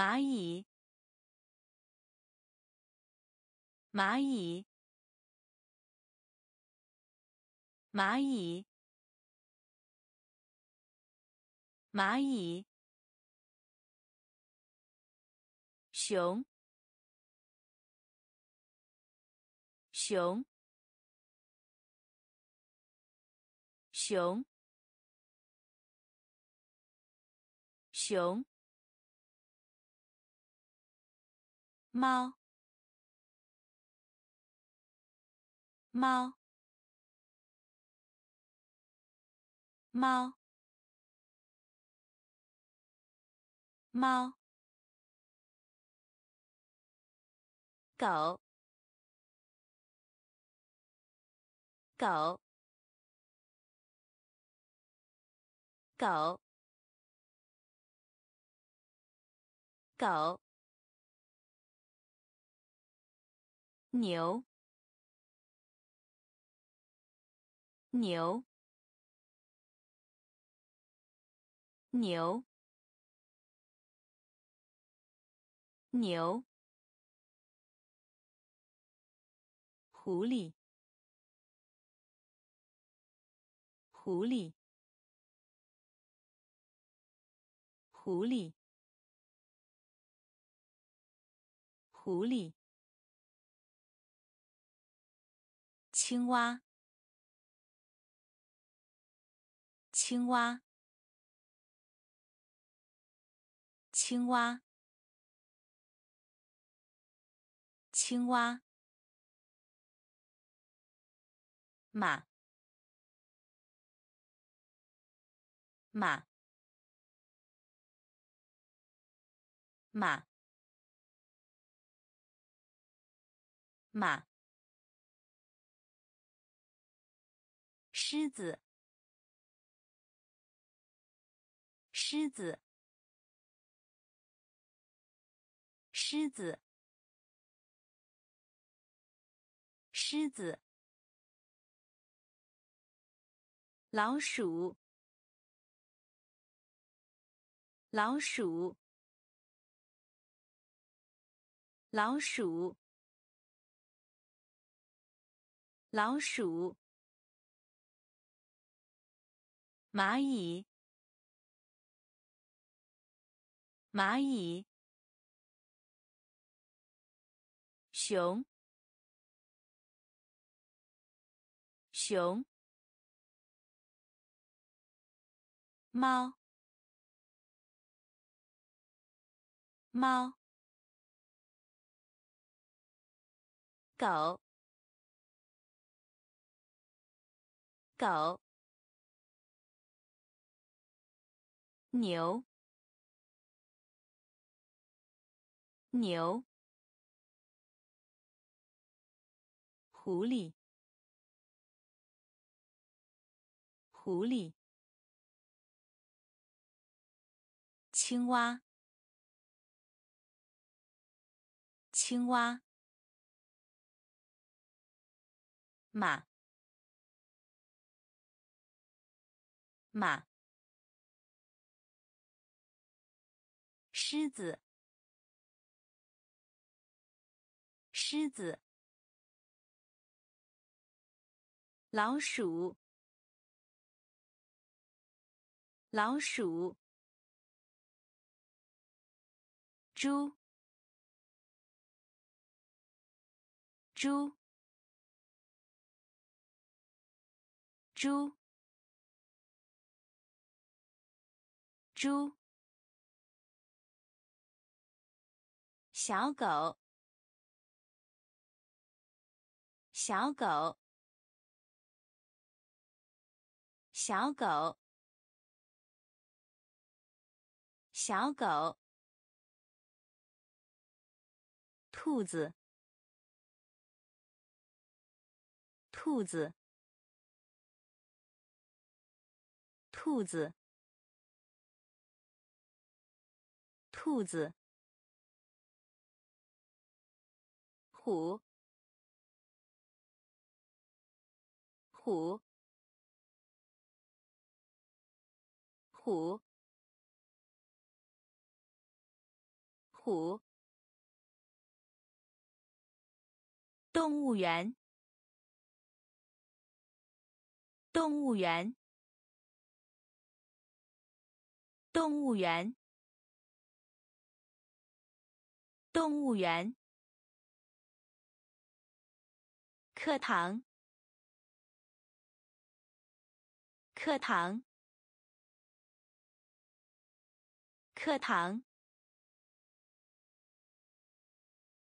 蚂蚁，蚂蚁，蚂蚁，蚂蚁，熊，熊，熊，熊。猫，猫，猫，猫，狗，狗，狗，狗。牛，牛，牛，牛，狐狸，狐狸，狐狸，狐狸。青蛙，青蛙，青蛙，青蛙，马，马，马，马。狮子，狮子，狮子，狮子。老鼠，老鼠，老鼠，老鼠。蚂蚁，蚂蚁，熊，熊，猫，猫，狗，狗。牛，牛，狐狸，狐狸，青蛙，青蛙，马，马。狮子，狮子，老鼠，老鼠，猪，猪，猪，猪。小狗，小狗，小狗，小狗，兔子，兔子，兔子，兔子。虎，虎，虎，虎。动物园。动物园。动物园。动物园。课堂。课堂。课堂。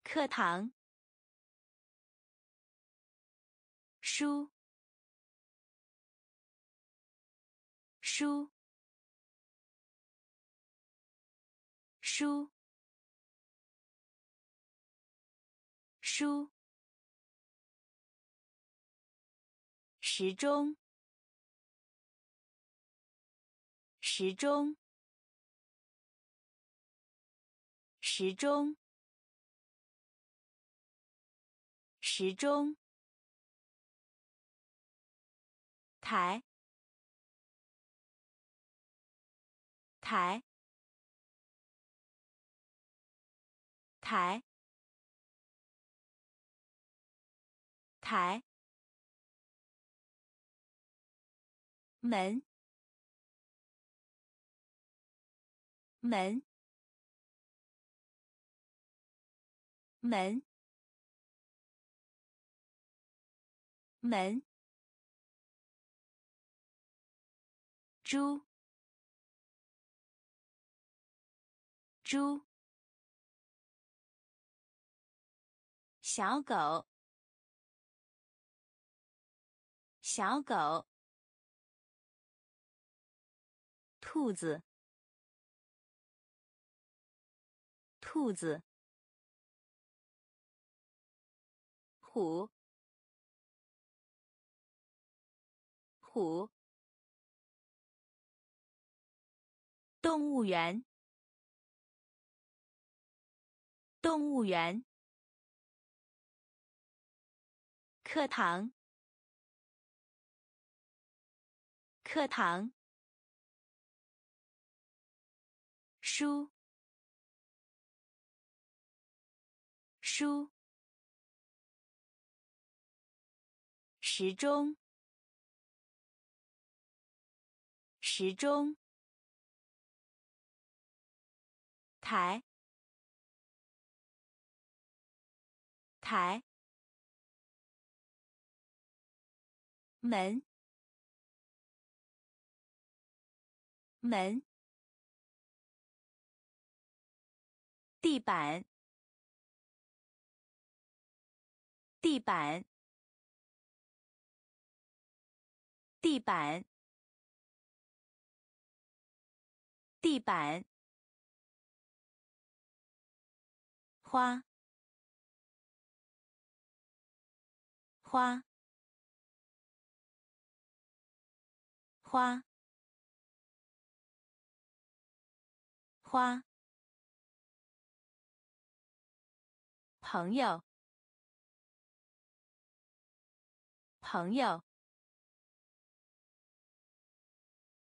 课堂。书。书。书。书。时钟。时钟。时钟。时钟。台。台。台。台。门。门。门。门。猪。猪。小狗。小狗。兔子。兔子。虎。虎。动物园。动物园。课堂。课堂。书。书。时钟。时钟。台。台。门。门。地板。地板。地板。地板。花。花。花。花。朋友。朋友。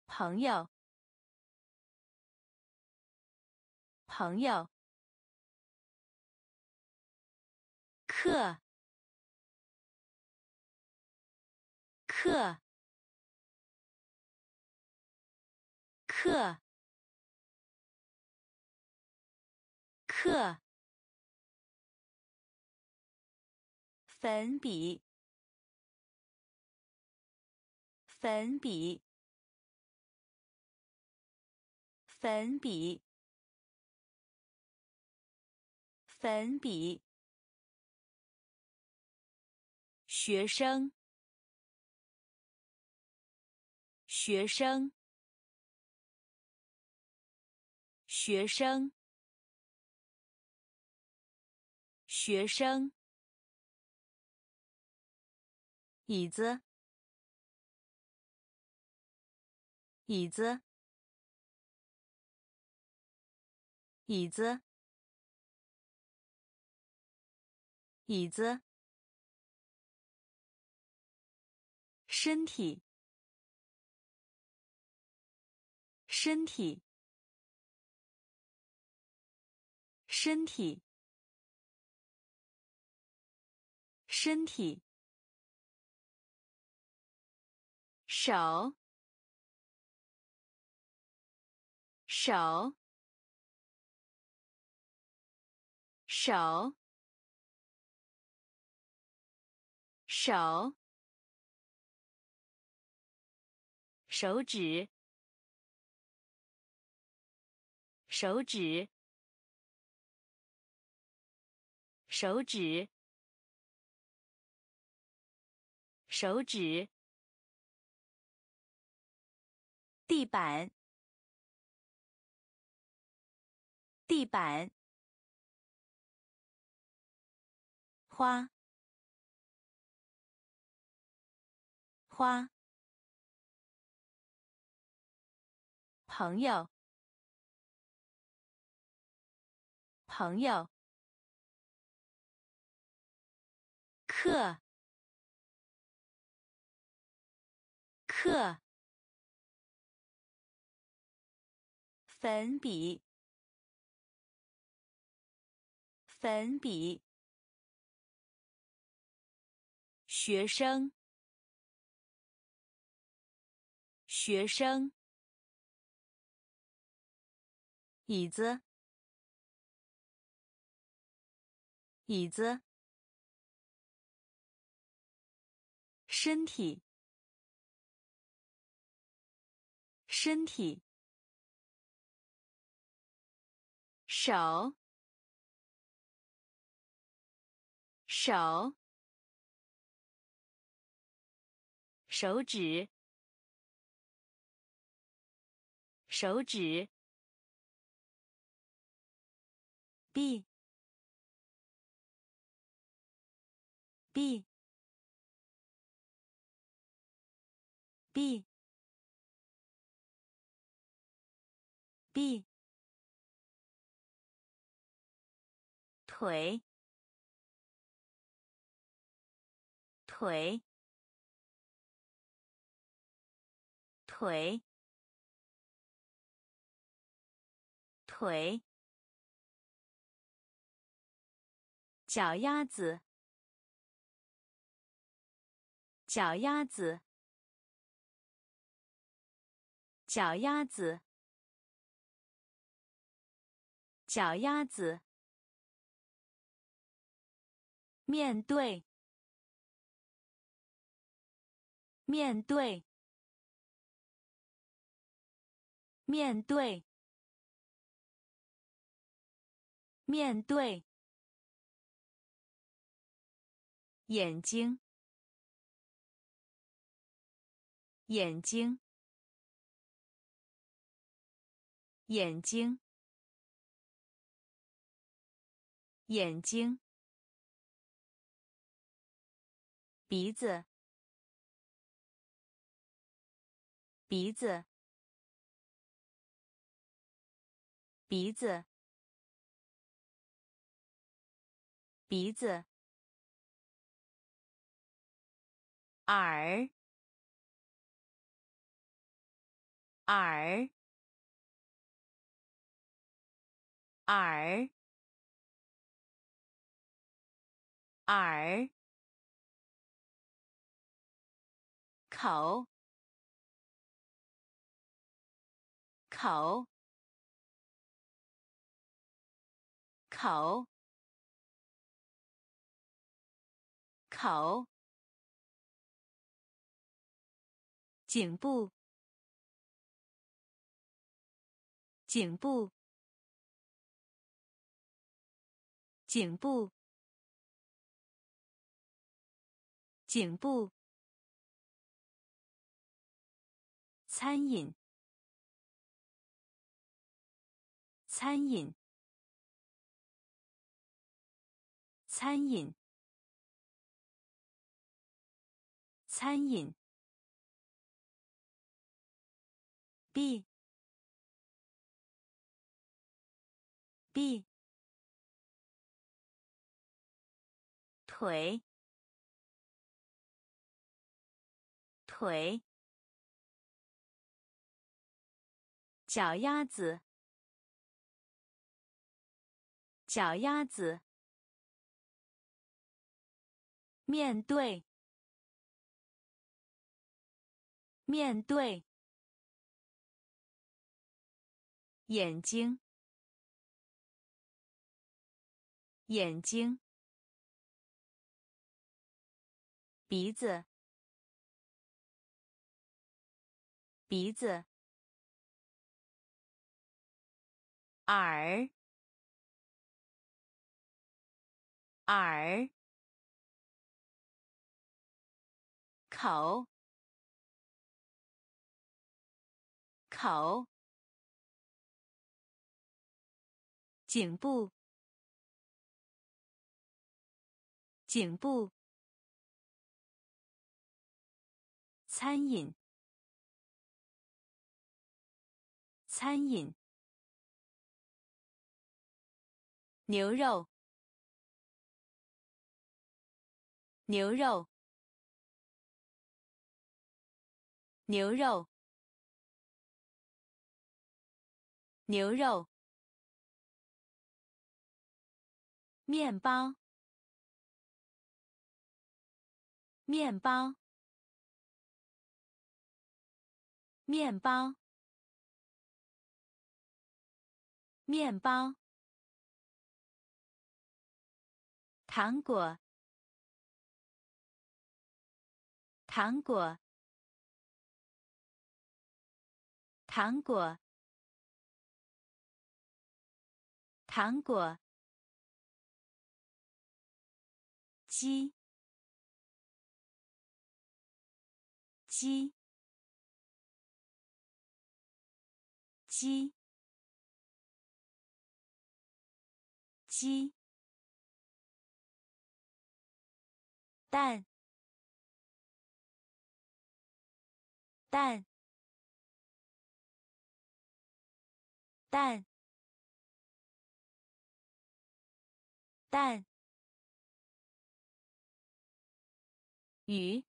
朋友。朋友。课。课。课。课。粉笔。粉笔。粉笔。粉笔。学生。学生。学生。学生。椅子。椅子。椅子。椅子。身体。身体。身体，身体，手，手，手，手，手指，手指。手指，手指，地板，地板，花，花，朋友，朋友。课，课，粉笔，粉笔，学生，学生，椅子，椅子。身体，身体，手，手，手指，手指，b，b。b b 腿腿腿腿脚丫子脚丫子脚丫子，脚丫子。面对，面对，面对，面对。眼睛，眼睛。眼睛，眼睛，鼻子，鼻子，鼻子，鼻子，耳，耳。耳，耳，口，口，口，口，颈部，颈部。颈部，颈部，餐饮，餐饮，餐饮，餐饮。B，B。腿，腿，脚丫子，脚丫子。面对，面对。眼睛，眼睛。鼻子，鼻子。耳，耳。口，口。颈部，颈部。餐饮，餐饮。牛肉，牛肉，牛肉，牛肉。面包，面包，面包，面包。糖果，糖果，糖果，糖果。鸡，鸡，鸡，鸡，蛋，蛋，蛋，蛋。鱼，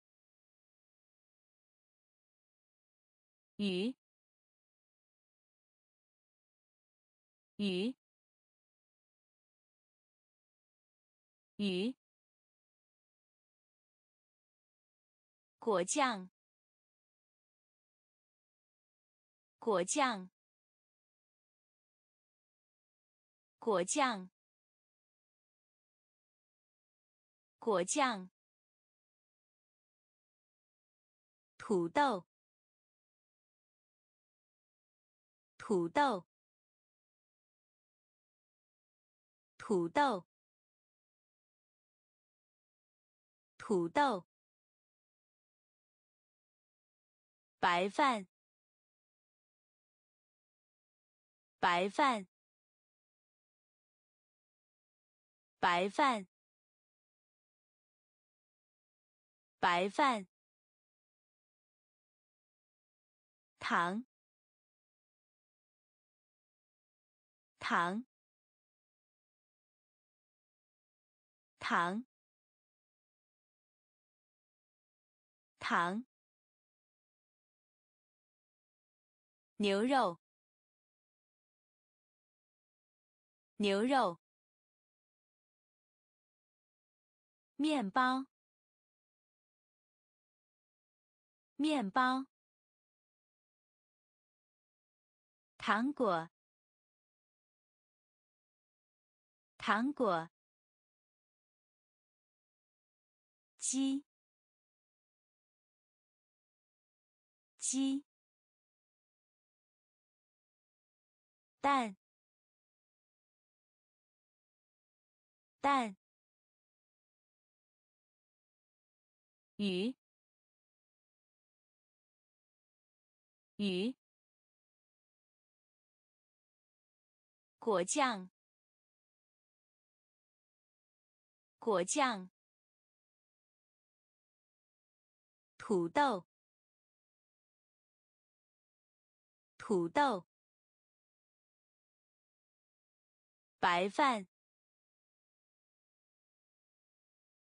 鱼，鱼，鱼。果酱，果酱，果酱，果酱。土豆，土豆，土豆，土豆。白饭，白饭，白饭，白饭。糖，糖，糖，糖。牛肉，牛肉。面包，面包。糖果，糖果，鸡，鸡，蛋，蛋，鱼，鱼。果酱，果酱。土豆，土豆。白饭，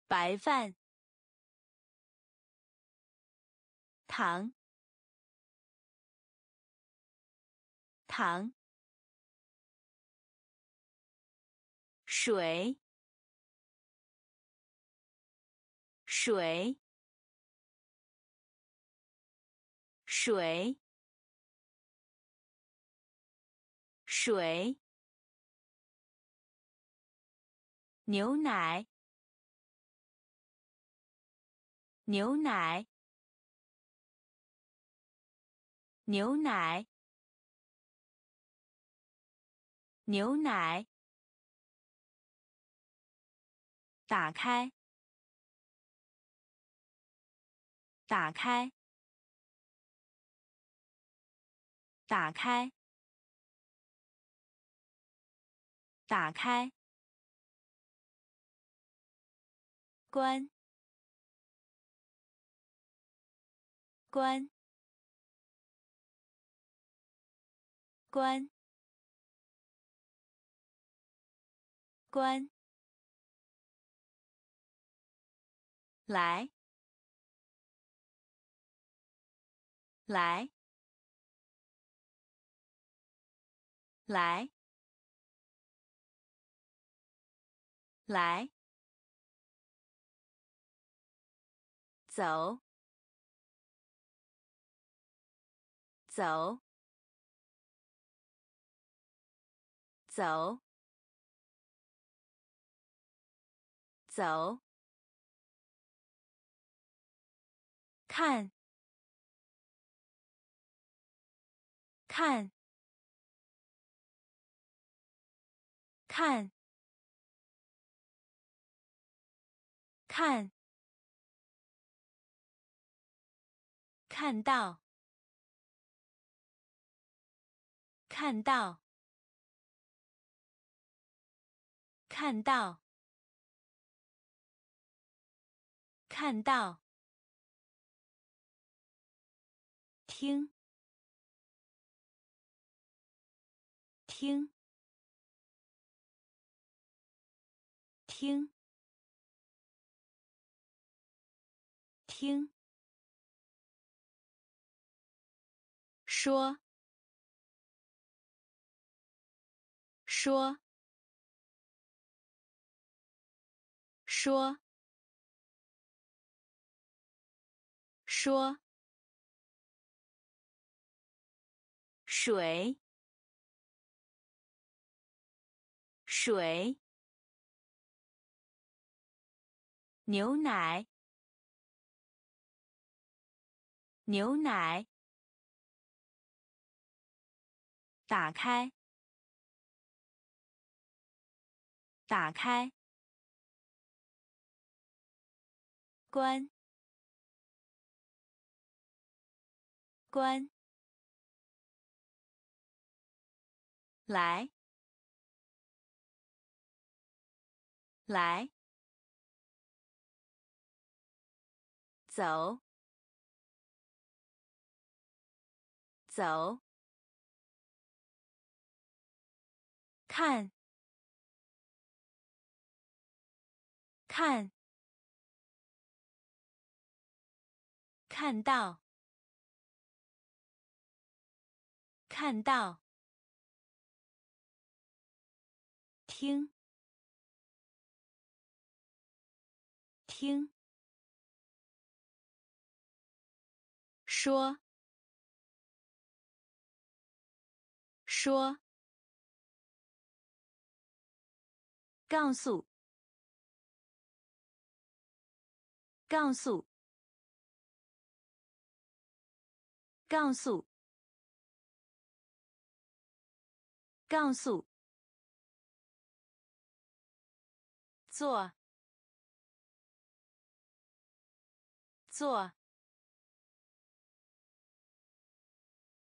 白饭。糖，糖。水，水，水，水。牛奶，牛奶，牛奶，牛奶。打开，打开，打开，打开。关，关，关，关。来，来，来，来。走，走，走，走。看，看，看，看。看到，看到，看到，看到，听，听，听，听。说，说，说，说，水，水，牛奶，牛奶。打开，打开，关，关，来，来，走，走。看，看，看到，看到，听，听，说，说。告诉，告诉，告诉，告诉，做，做，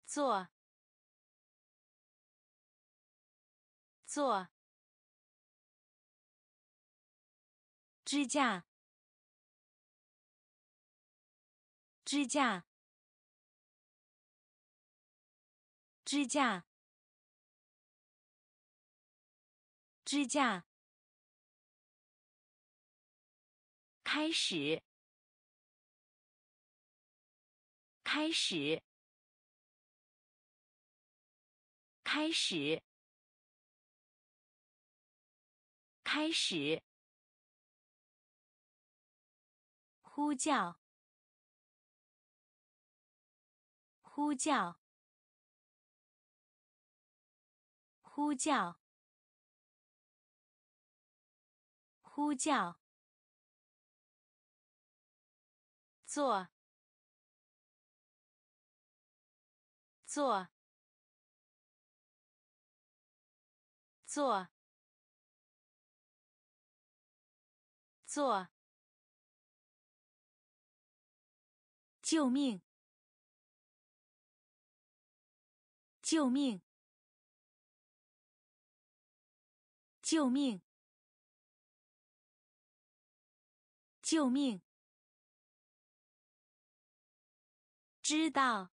做，做。支架，支架，支架，支架。开始，开始，开始，开始，呼叫，呼叫，呼叫，呼叫，坐！坐！坐！坐！救命！救命！救命！救命！知道！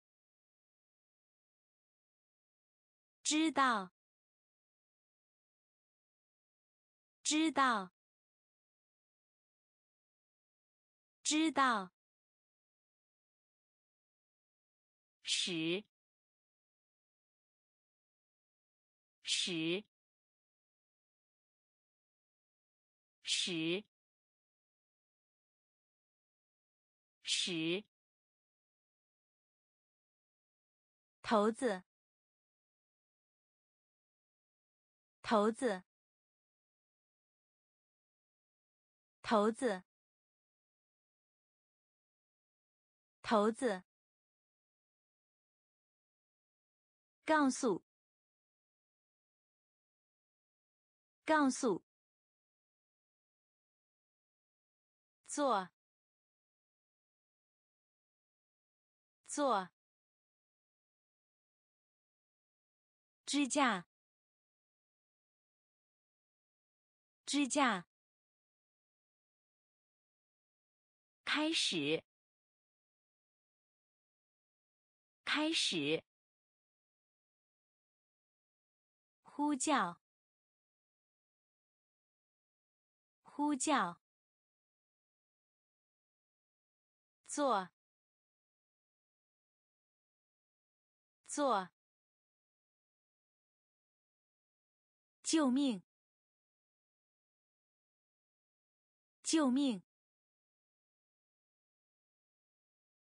知道！知道！知道，使，使，使，使，头子，头子，头子。头子，告诉，告诉，做，做，支架，支架，开始。开始，呼叫，呼叫，做，做，救命，救命，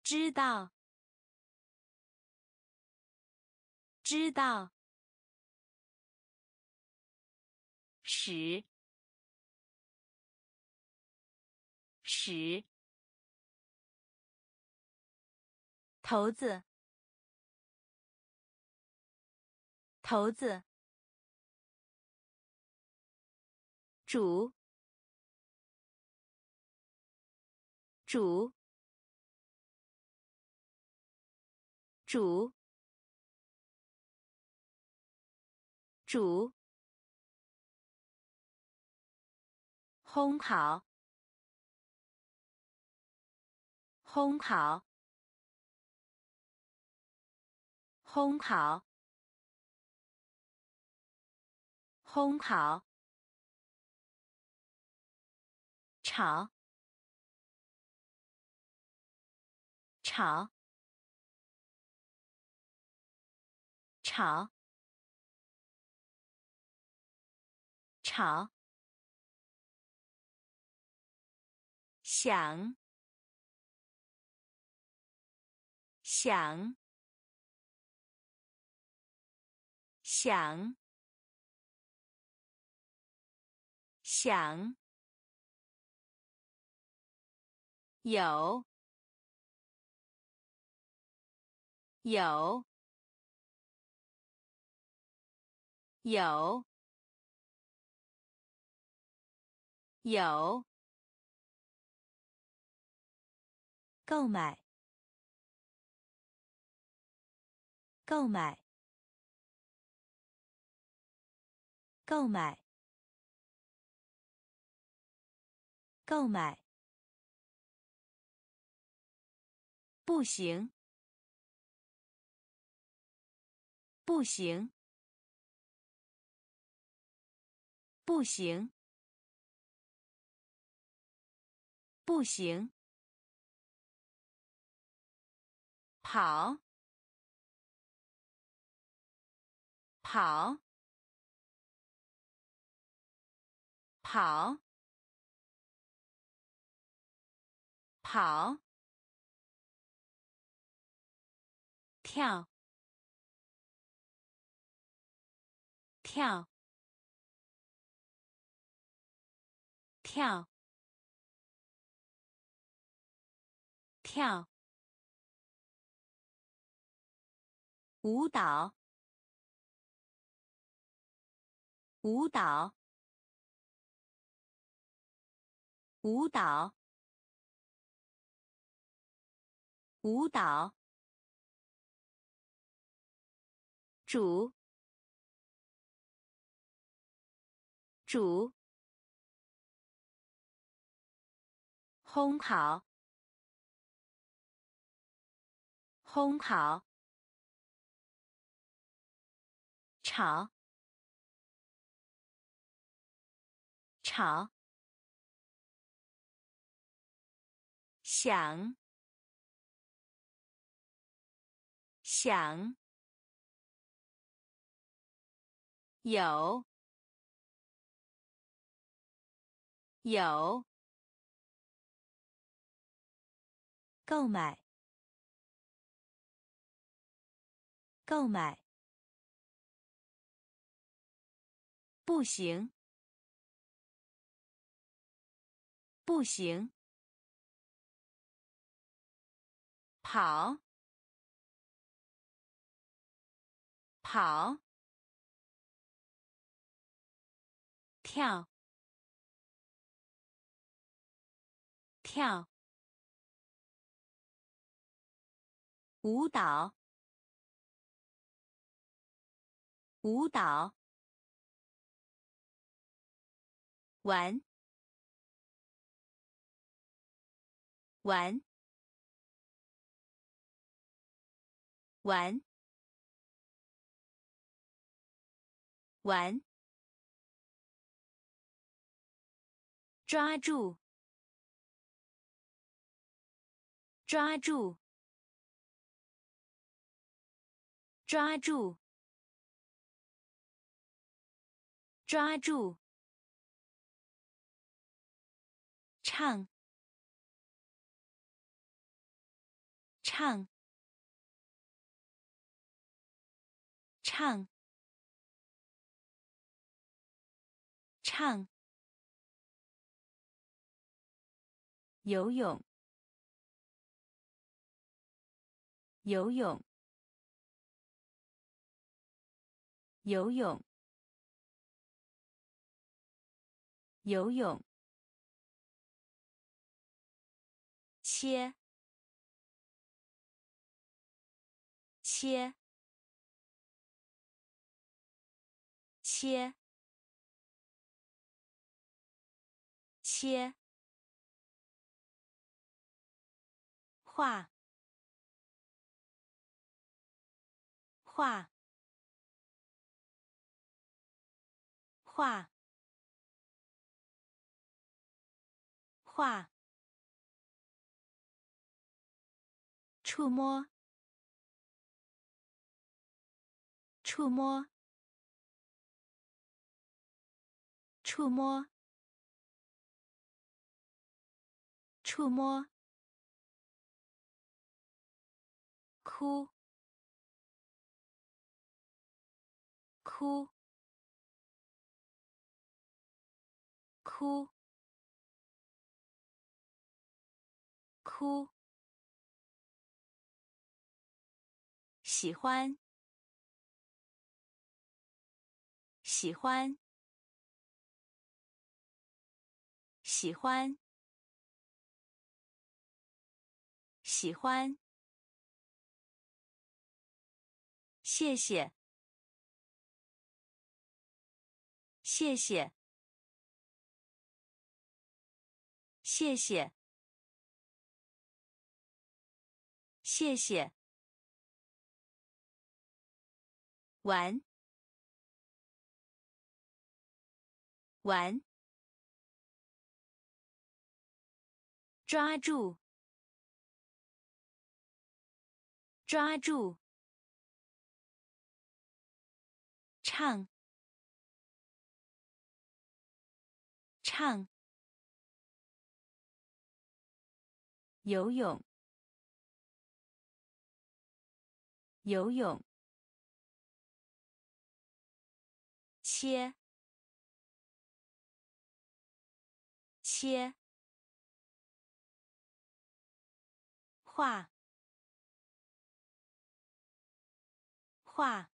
知道。知道，使，使，头子，头子，主，主，主。主，烘烤，烘烤，烘烤，烘烤，炒，炒，炒。炒，想，想，想，想，有，有，有。有。购买，购买，购买，购买，不行，不行，不行。不行，跑，跑，跑，跑，跳，跳，跳，跳。舞蹈，舞蹈，舞蹈，舞蹈。煮，煮，烘烤，烘烤。炒，炒，想，想，有，有，购买，购买。不行，不行，跑，跑，跳，跳，舞蹈，舞蹈。玩，玩，玩，玩，抓住，抓住，抓住，抓住。唱，唱，唱，唱。游泳，游泳，游泳，游泳。切，切，切，切，画，画，画，画。触摸，触摸，触摸，触摸，哭，哭，哭，哭。喜欢，喜欢，喜欢，喜欢。谢谢，谢谢，谢谢，谢谢。玩，玩，抓住，抓住，唱，唱，游泳，游泳，切，切，画，画。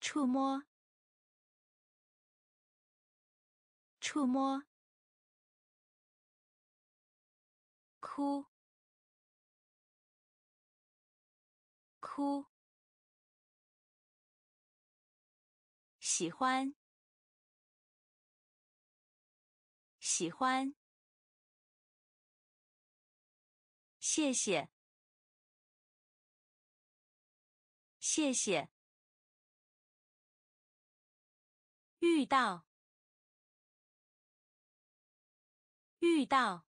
触摸，触摸，哭，哭，喜欢，喜欢，谢谢，谢谢。遇到，遇到，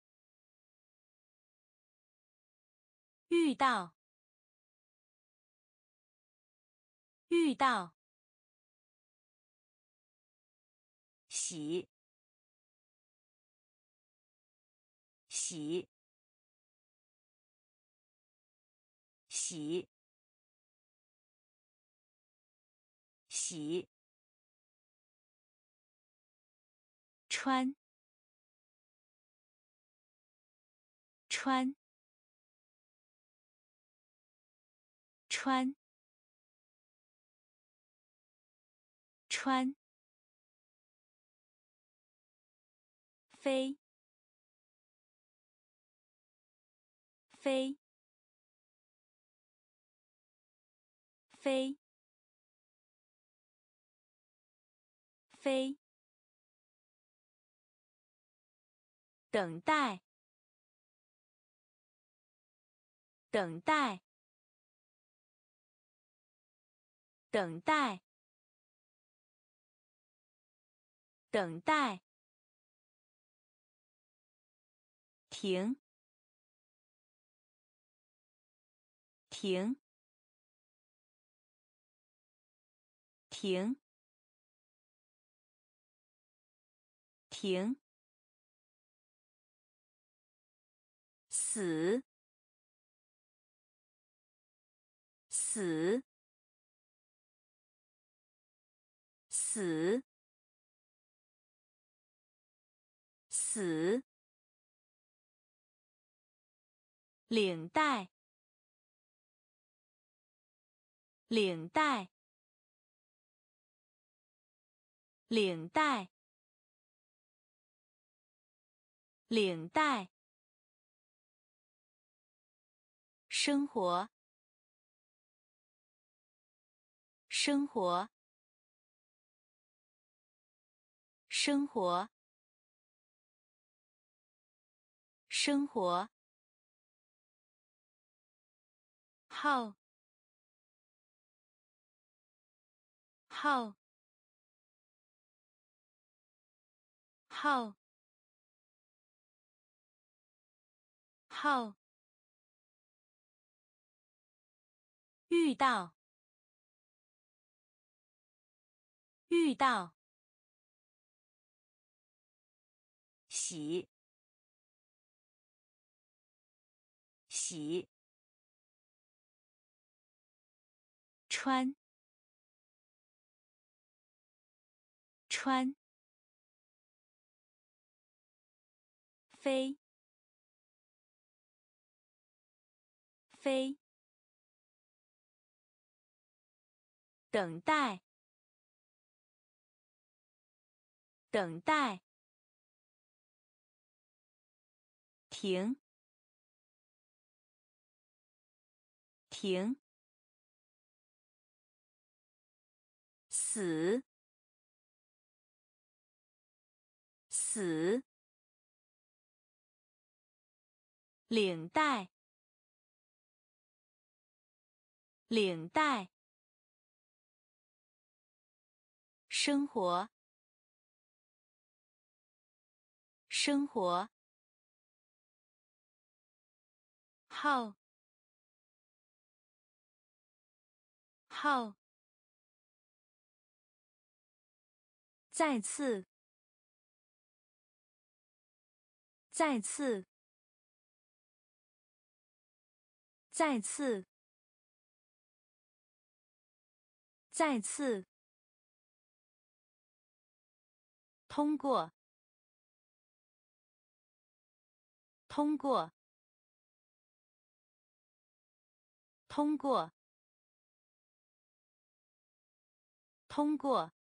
遇到，遇到，洗，洗，洗，洗。穿，穿，穿，穿，飞，飞，飞，飞。等待，等待，等待，等待，停，停，停，停。死，死，死，死。领带，领带，领带，领带。生活，生活，生活，生活。号，号，号，号。遇到，遇到，洗，洗，穿，穿，飞，飞。等待，等待，停，停，死，死，领带，领带。生活，生活，号，号，再次，再次，再次，再次，通过，通过。通过，通过，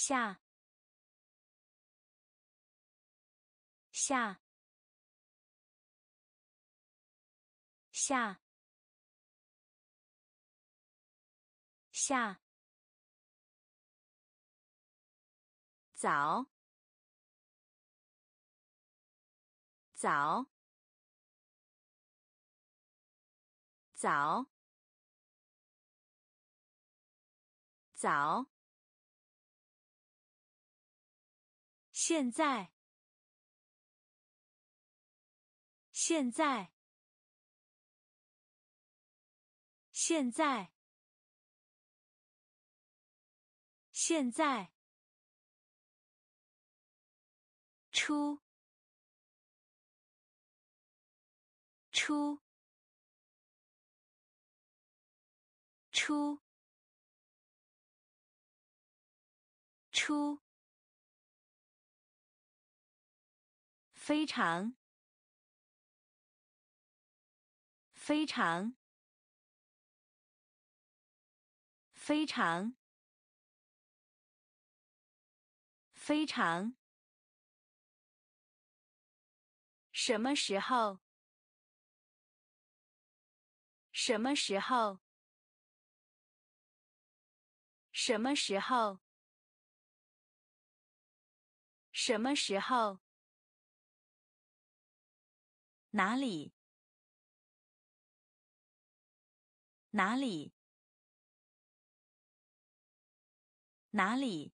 下，下，下，下，早，早。早，早。现在，现在，现在，现在。出，出。出，出，非常，非常，非常，非常。什么时候？什么时候？什么时候？什么时候？哪里？哪里？哪里？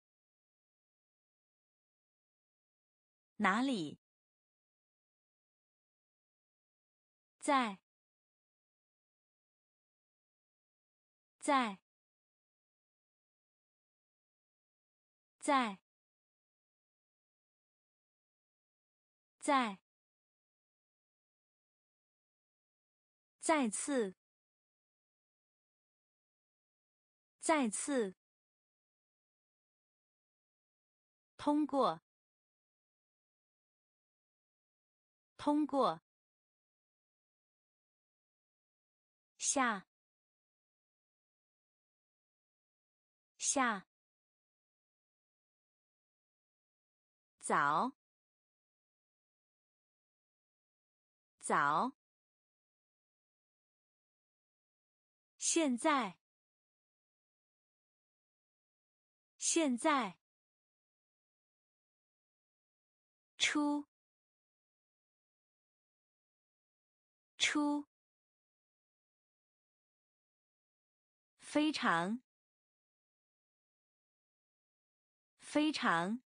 哪里？在？在？在，在，再次，再次，通过，通过，下，下。早，早。现在，现在。出，出。非常，非常。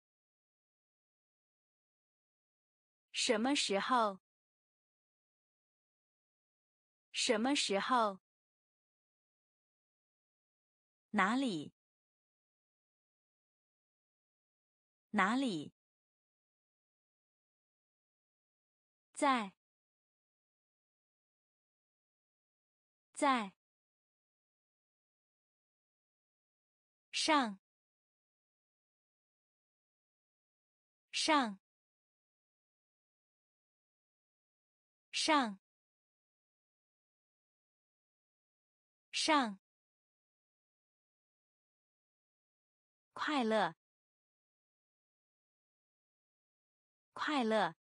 什么时候？什么时候？哪里？哪里？在？在？上？上？上，上，快乐，快乐，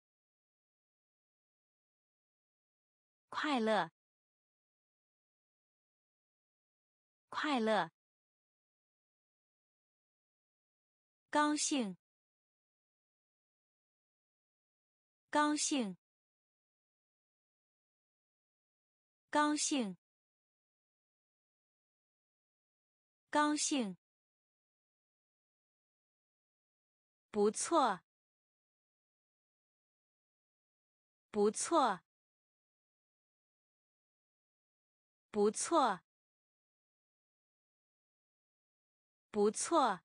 快乐，快乐，高兴，高兴。高兴，高兴，不错，不错，不错，不错。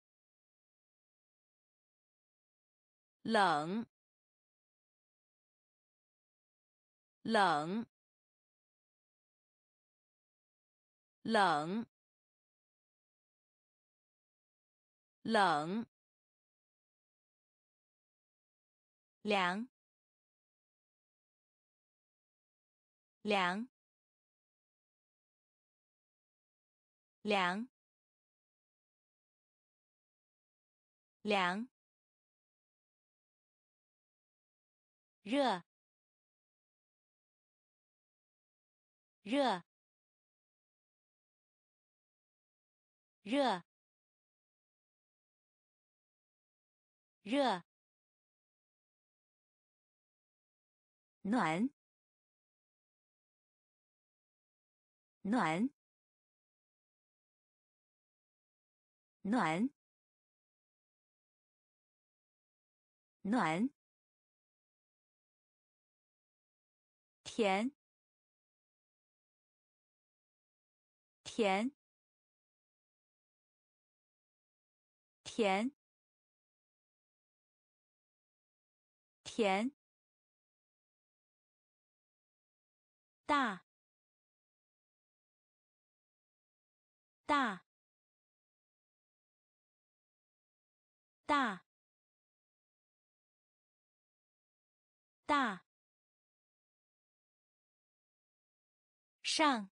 冷，冷，冷，冷，凉，凉，凉，凉。热，热，热，热，暖，暖，暖，暖。甜，甜，甜，甜，大，大，大，大。上，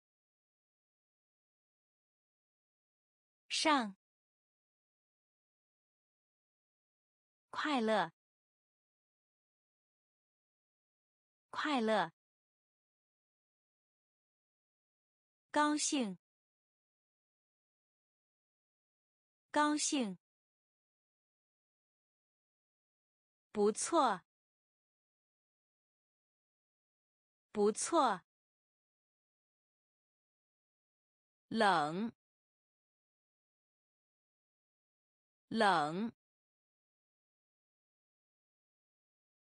上，快乐，快乐，高兴，高兴，不错，不错。冷，冷，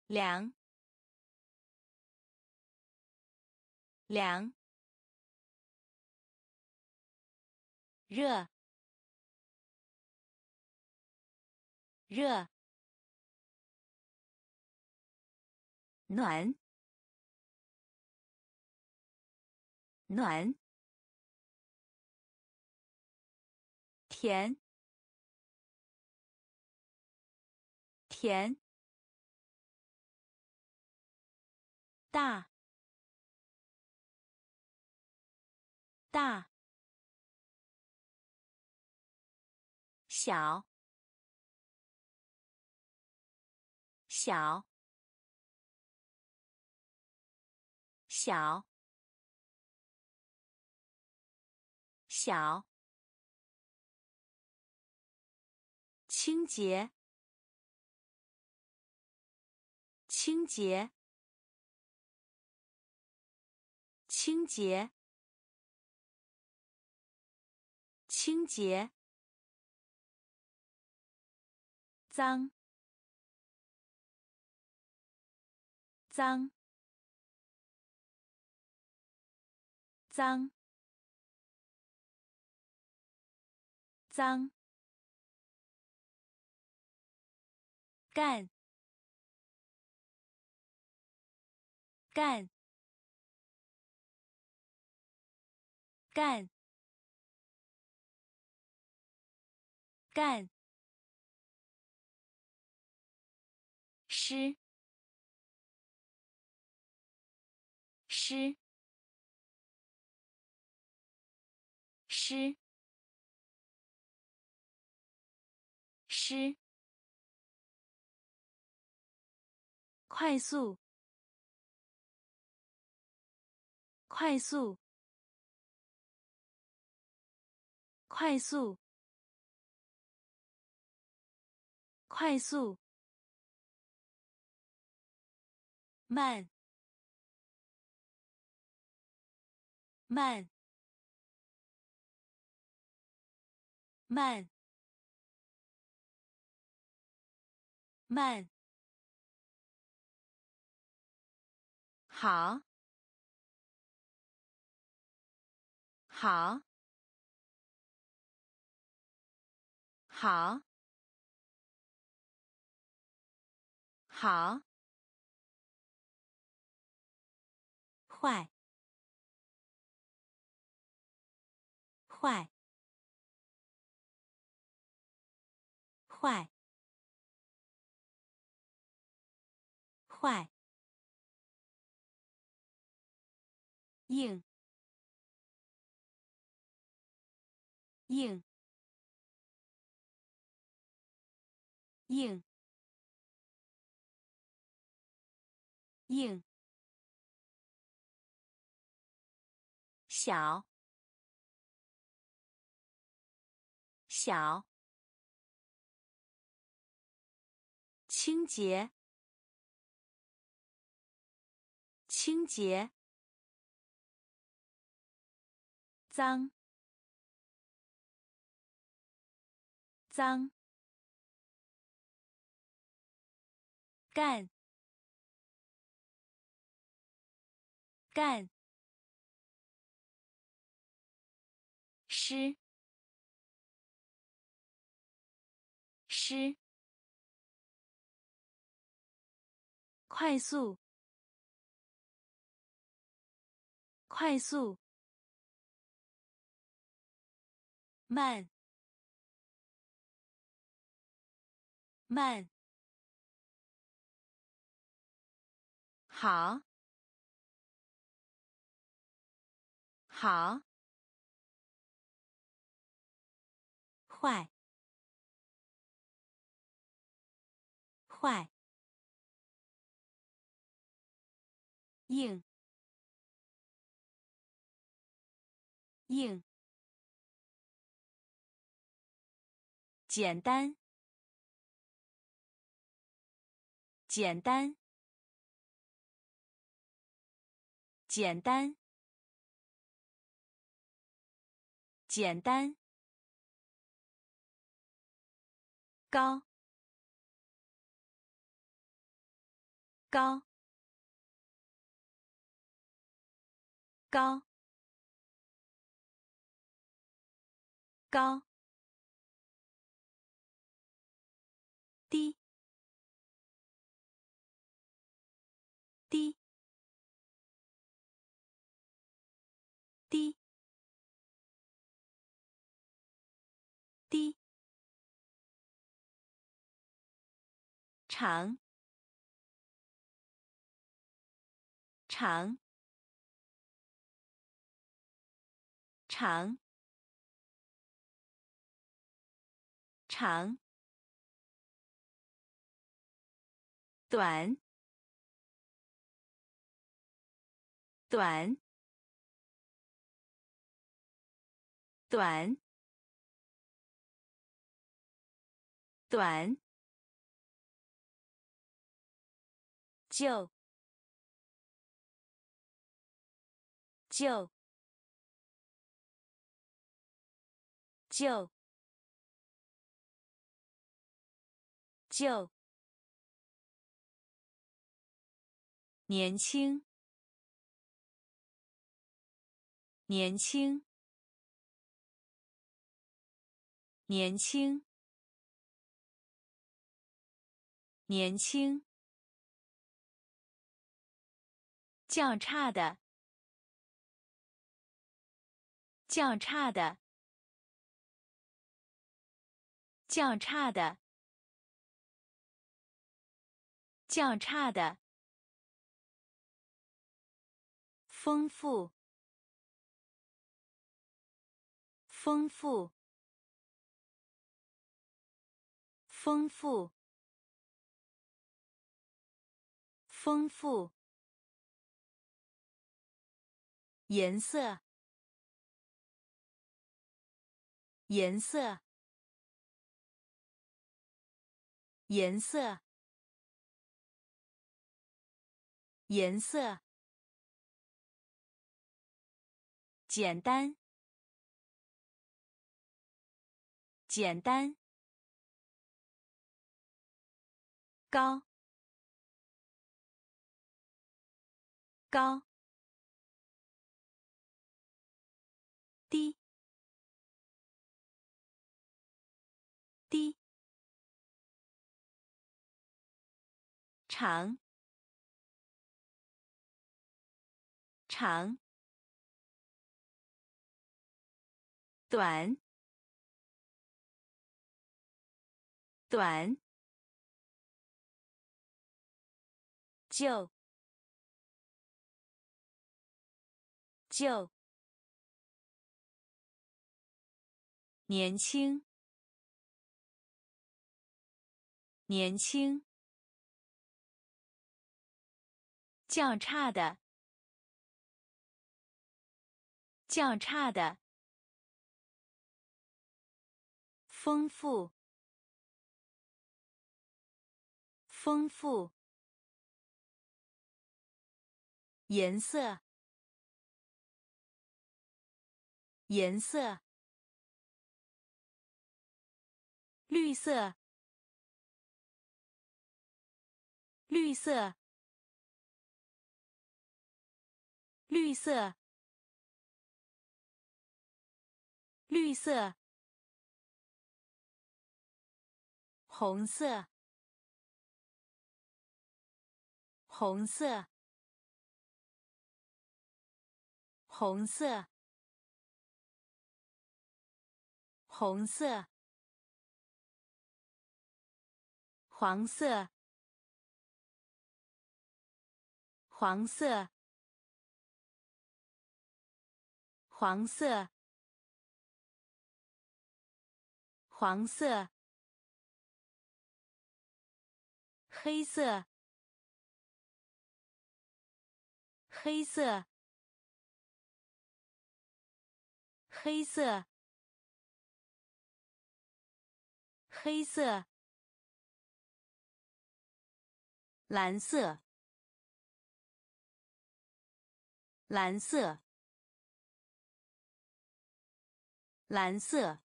凉，凉，热，热，暖，暖。甜，甜，大，大，小，小，小，小。清洁，清洁，清洁，清洁，脏，脏，脏，脏。干，干，干，干，湿，湿，湿，湿。快速，快速，快速，快速，慢，慢，慢，慢。好，好，好，好，坏，坏，坏，坏，硬，硬。硬，硬，小，小，清洁，清洁，脏，脏。干，干，湿，湿，快速，快速，慢，慢。好，好，坏，坏，硬，硬，简单，简单。简单，简单，高，高，高，高，长，长，长，长，短，短。短，短，就，就，就，就，年轻，年轻。年轻，年轻，较差的，较差的，较差的，较差的，丰富，丰富。丰富，丰富。颜色，颜色，颜色，颜色。简单，简单。高，高，长，长，短，短，就，就，年轻，年轻。较差的，较差的，丰富，丰富，颜色，颜色，绿色，绿色。绿色，绿色，红色，红色，红色，红色，黄色，黄色。黄色，黄色，黑色，黑色，黑色，黑色，蓝色，蓝色。蓝色，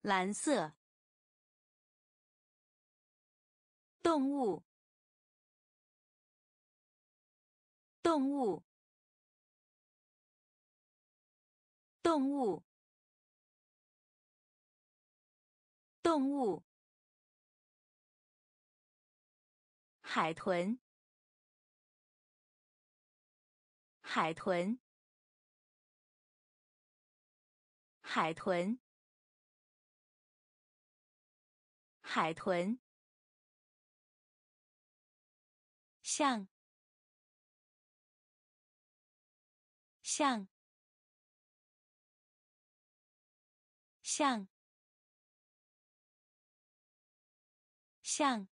蓝色。动物，动物，动物，动物。海豚，海豚。海豚，海豚，像，像，像，像，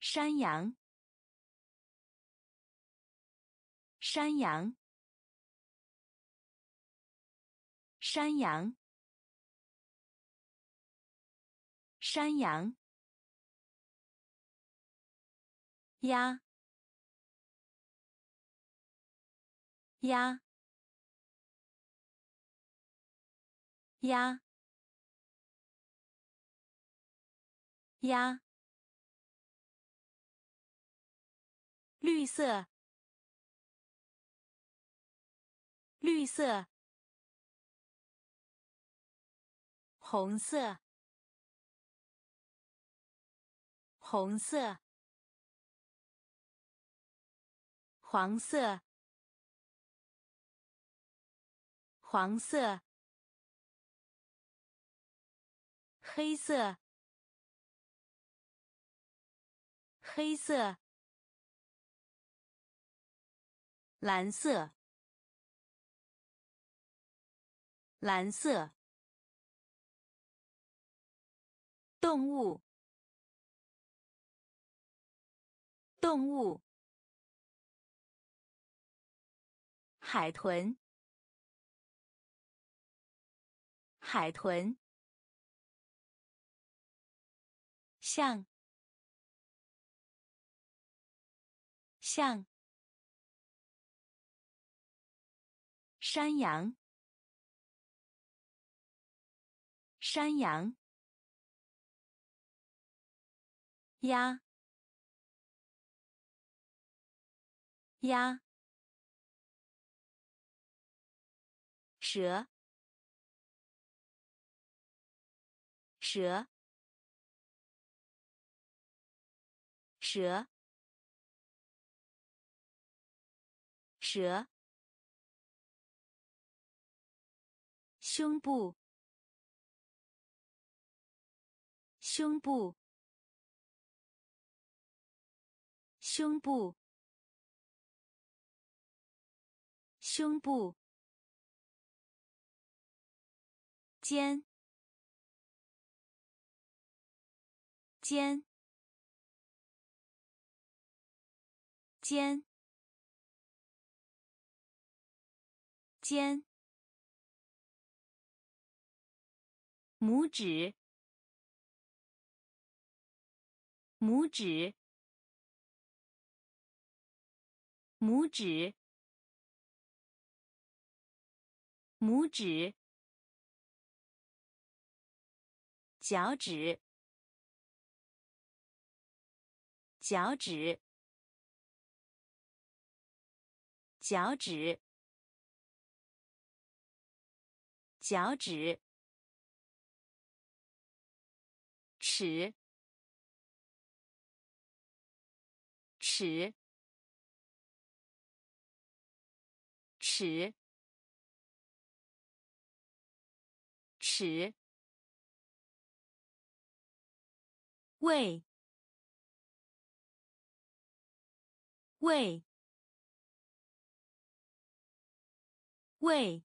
山羊，山羊。山羊，山羊，鸭，鸭，鸭，鸭，绿色，绿色。红色，红色，黄色，黄色，黑色，黑色，蓝色，蓝色。动物，动物，海豚，海豚，像，像，山羊，山羊。鸭，鸭，蛇，蛇，蛇，蛇，胸部，胸部，胸部，胸部。肩，肩，肩，肩，拇指，拇指，拇指，拇指。脚趾，脚趾，脚趾，脚趾，尺，尺，尺，尺。胃，胃，胃，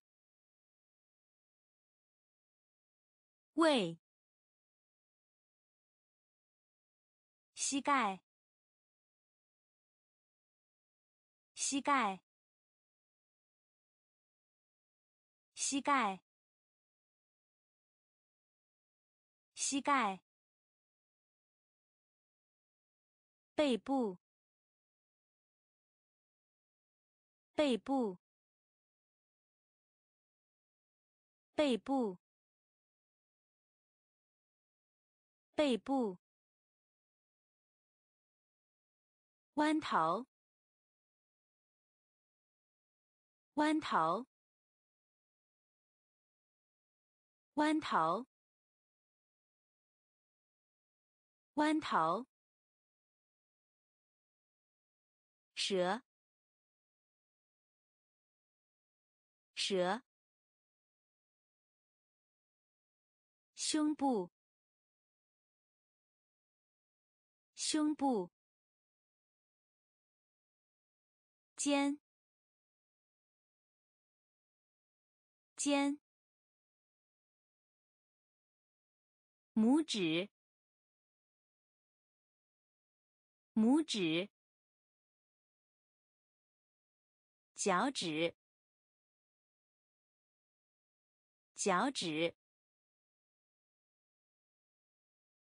胃，膝盖，膝盖，膝盖，膝盖。背部，背部，背部，背部，弯头，弯头，弯头，弯头。蛇，蛇，胸部，胸部，肩，肩，拇指，拇指。脚趾，脚趾，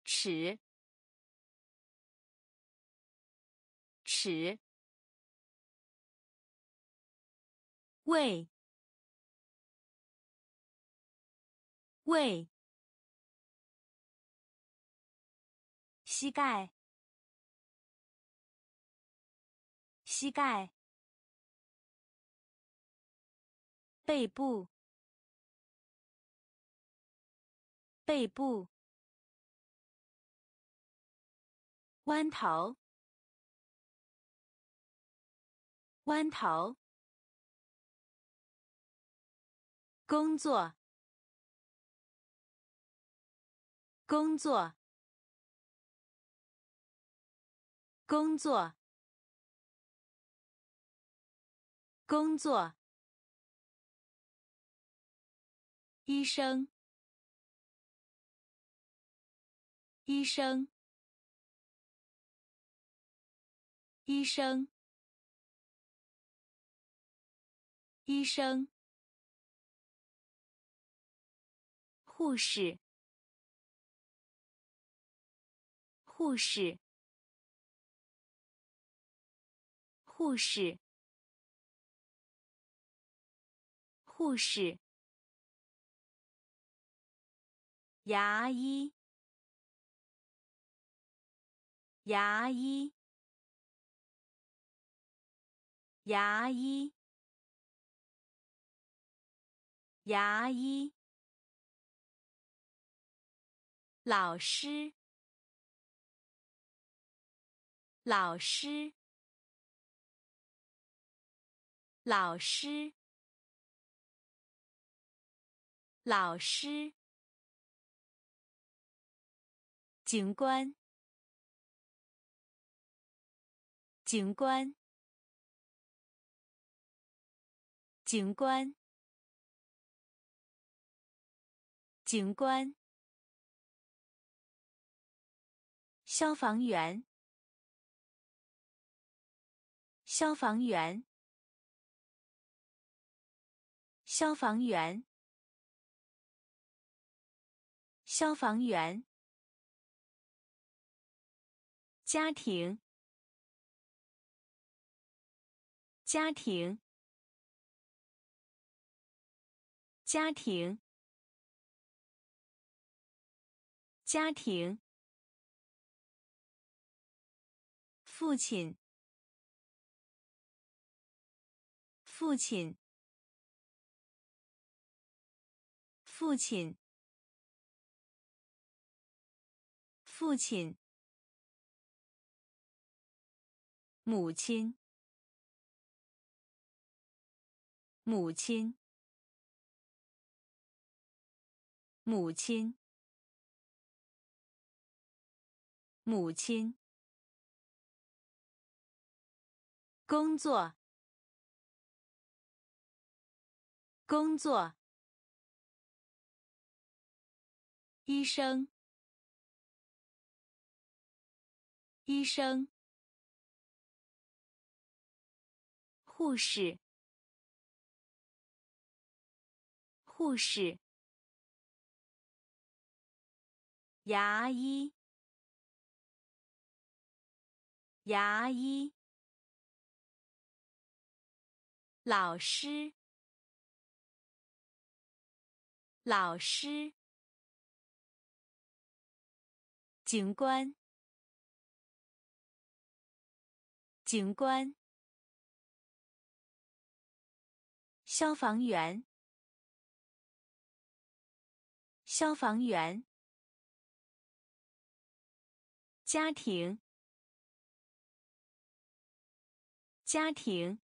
尺，尺，胃，胃，膝盖，膝盖。背部，背部，弯头，弯头，工作，工作，工作，工作。医生，医生，医生，医生，护士，护士，护士，护士。牙医，牙医，牙医，牙医。老师，老师，老师，老师。警官，警官，警官，警官。消防员，消防员，消防员，消防员。家庭，家庭，家庭，家庭。父亲，父亲，父亲，父亲。母亲，母亲，母亲，母亲。工作，工作。医生，医生。护士，护士。牙医，牙医。老师，老师，警官，警官，消防员，消防员，家庭，家庭。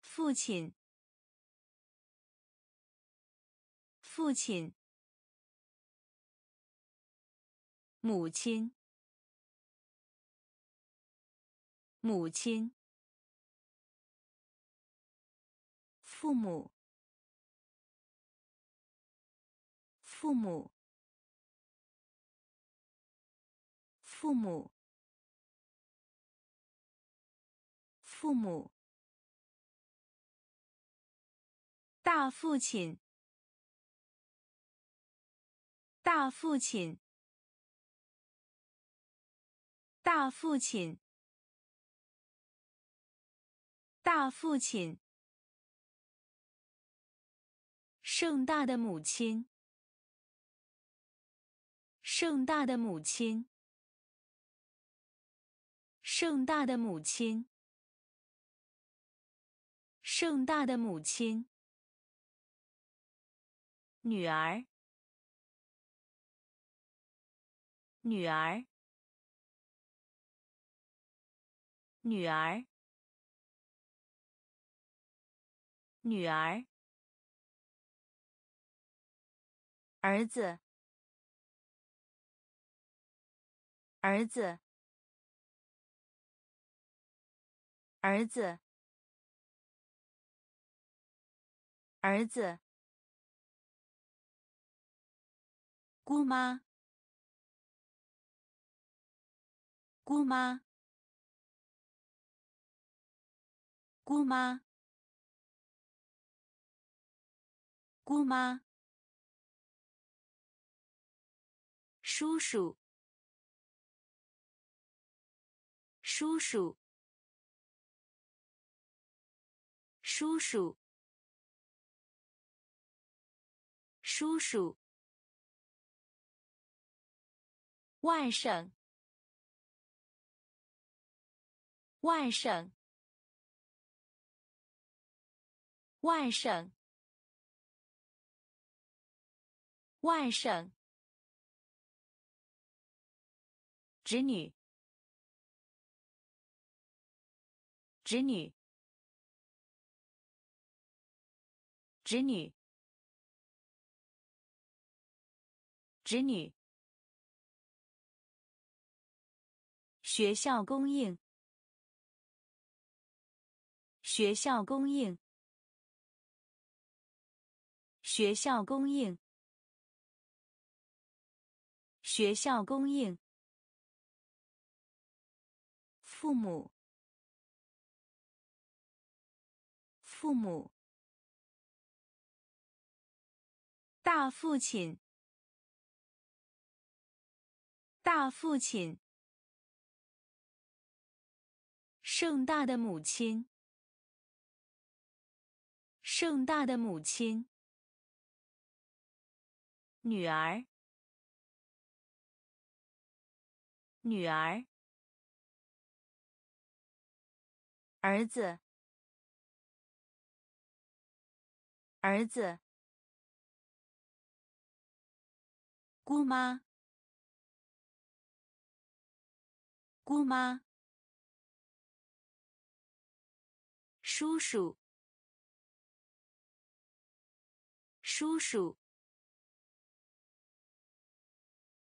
父亲，父亲，母亲，母亲，父母，父母，父母，父母。大父亲，大父亲，大父亲，大父亲。盛大的母亲，盛大的母亲，盛大的母亲，盛大的母亲。女儿，女儿，女儿，女儿，儿子，儿子，儿子，儿子。姑妈，姑妈，姑妈，姑妈，叔叔，叔叔，叔叔，叔叔。外甥，外甥，外甥，外甥，侄女，侄女，侄女，侄女。学校供应，学校供应，学校供应，学校供应。父母，父母，大父亲，大父亲。盛大的母亲，盛大的母亲，女儿，女儿，儿子，儿子，姑妈，姑妈。叔叔，叔叔，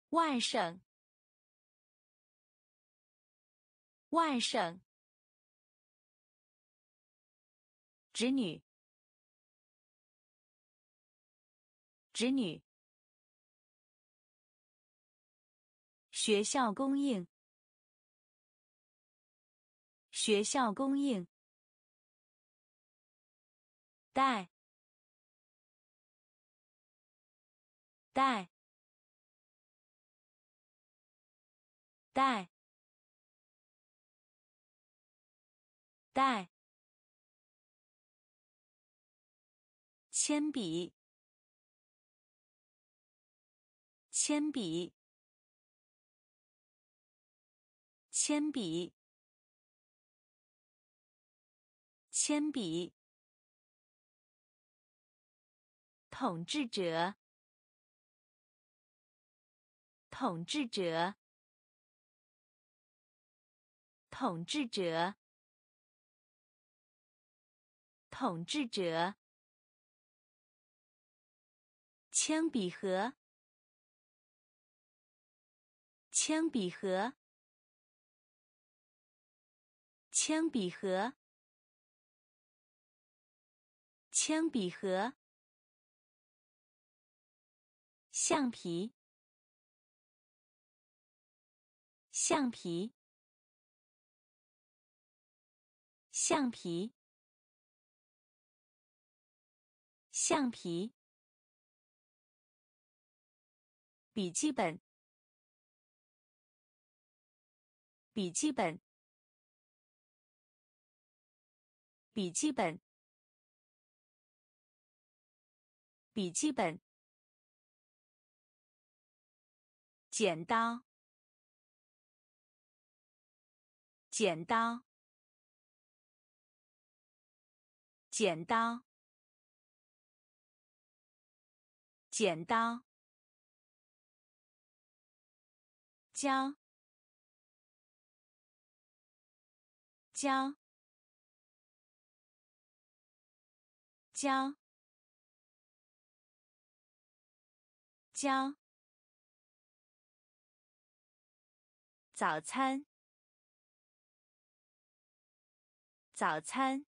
外甥，外甥，侄女，侄女，学校供应，学校供应。带，带，带，带，铅笔，铅笔，铅笔，铅笔。统治者，统治者，统治者，统治者。铅笔盒，铅笔盒，铅笔盒，铅笔盒。橡皮，橡皮，橡皮，橡皮。笔记本，笔记本，笔记本，笔记本。剪刀，剪刀，剪刀，剪刀，胶，胶，胶，胶。早餐，早餐，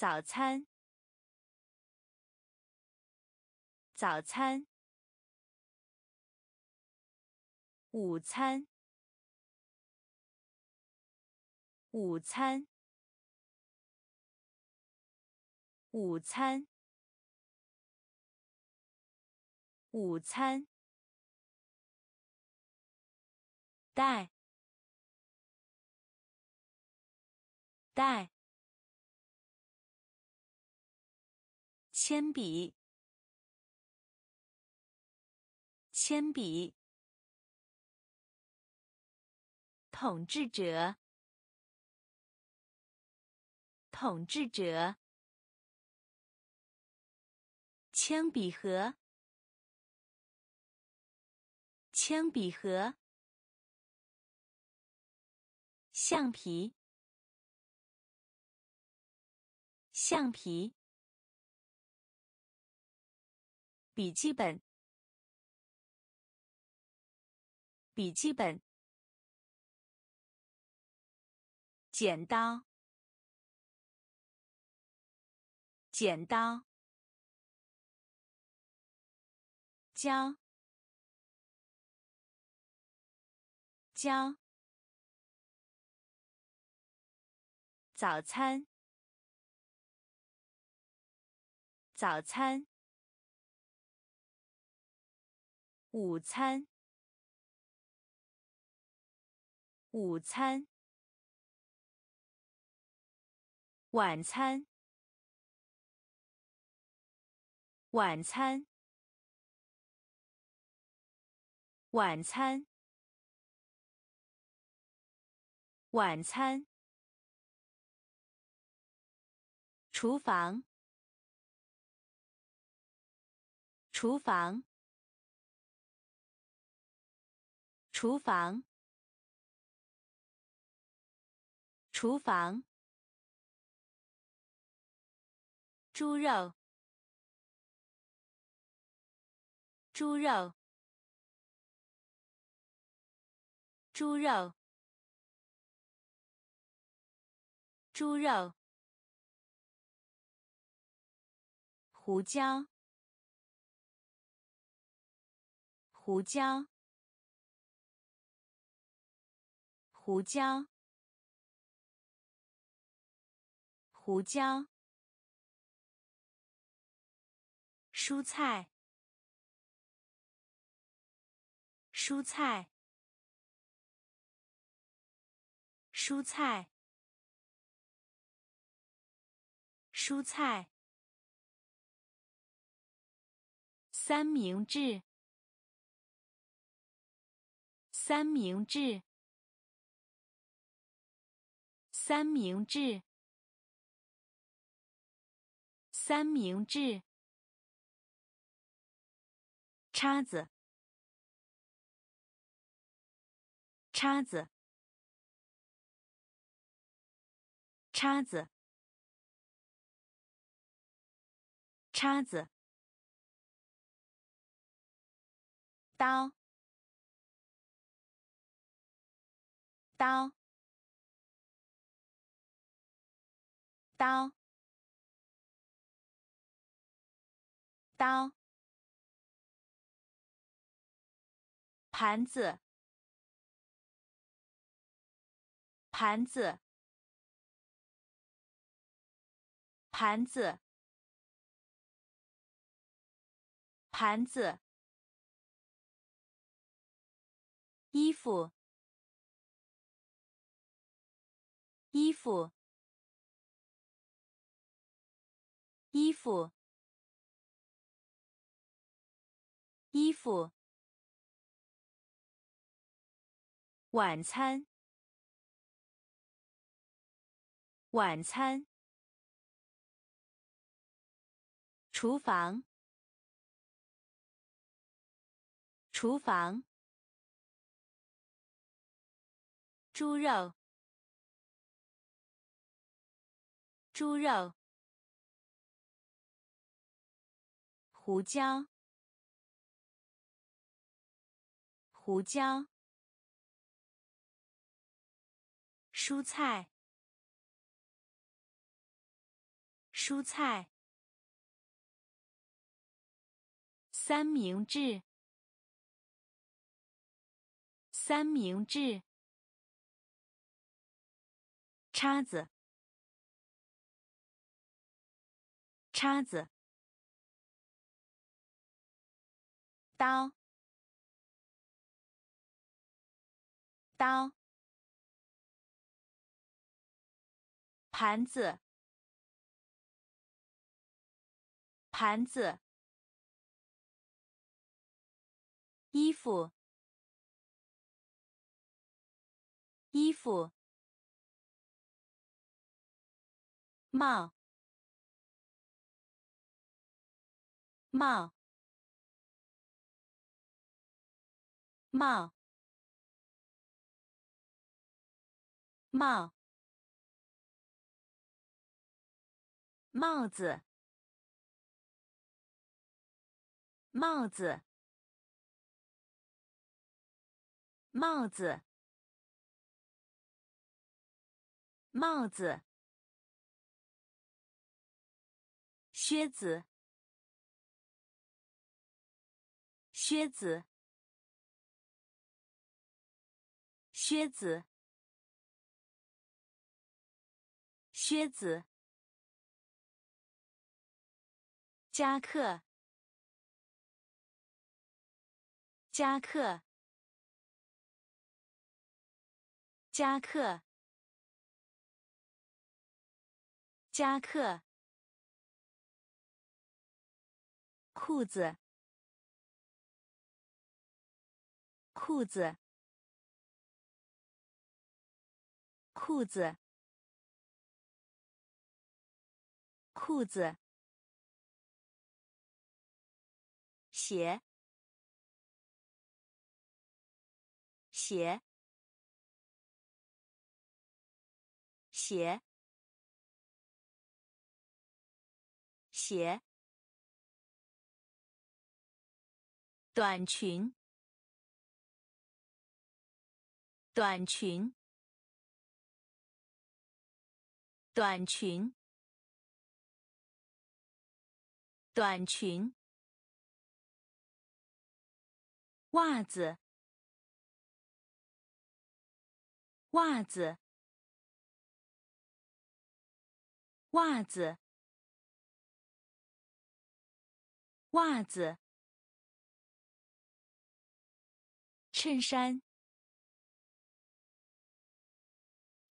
早餐，早餐，午餐，午餐，午餐，午餐。带，带，铅笔，铅笔，统治者，统治者，铅笔盒，铅笔盒，橡皮，橡皮，笔记本，笔记本，剪刀，剪刀。教，教，早餐，早餐，午餐，午餐，晚餐，晚餐。晚餐，晚餐。厨房，厨房，厨房，厨房。猪肉，猪肉。猪肉，猪肉，胡椒，胡椒，胡椒，胡椒，蔬菜，蔬菜。蔬菜，蔬菜，三明治，三明治，三明治，三明治，叉子，叉子。叉子，叉子，刀，刀，刀，刀，盘子，盘子。盘子，盘子，衣服，衣服，衣服，衣服，晚餐，晚餐。厨房，厨房，猪肉，猪肉，胡椒，胡椒，蔬菜，蔬菜。三明治，三明治，叉子，叉子，刀，刀，盘子，盘子。衣服，衣服，帽，帽帽。帽。帽子。帽子。帽子。帽子。靴子。靴子。靴子靴子夹克夹克夹克夹克裤子裤子裤子。裤子。鞋。鞋。鞋。鞋。短裙，短裙，短裙，短裙。袜子，袜子，袜子，袜子。衬衫，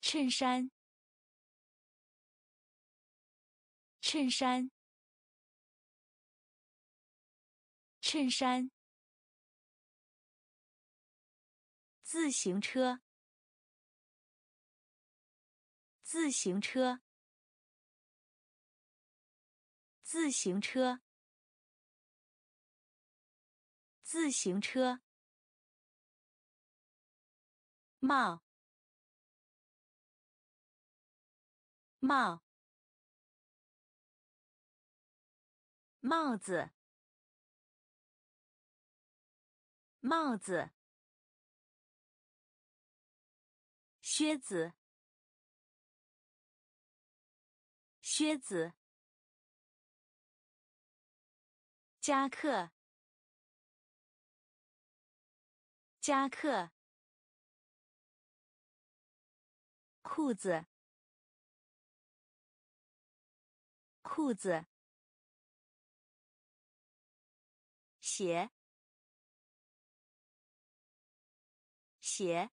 衬衫，衬衫，衬衫。自行车，自行车，自行车，自行车。帽，帽，帽子，帽子，靴子，靴子，夹克，夹克。裤子，裤子，鞋，鞋，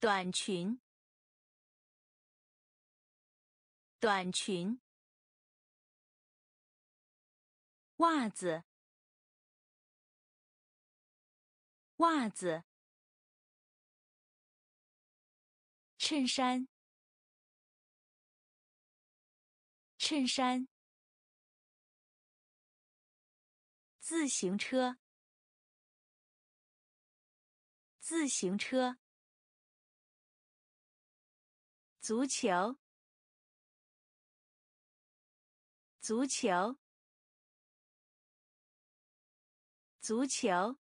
短裙，短裙，袜子，袜子。衬衫，衬衫。自行车，自行车。足球，足球，足球，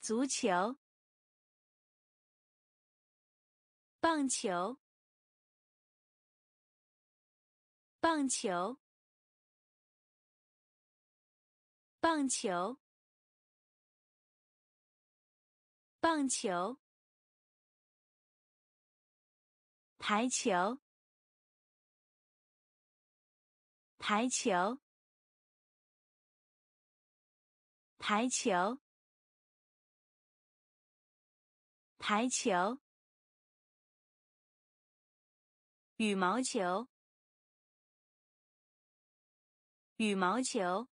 足球。棒球，棒球，棒球，棒球，台球，台球，台球，台球。羽毛球，羽毛球，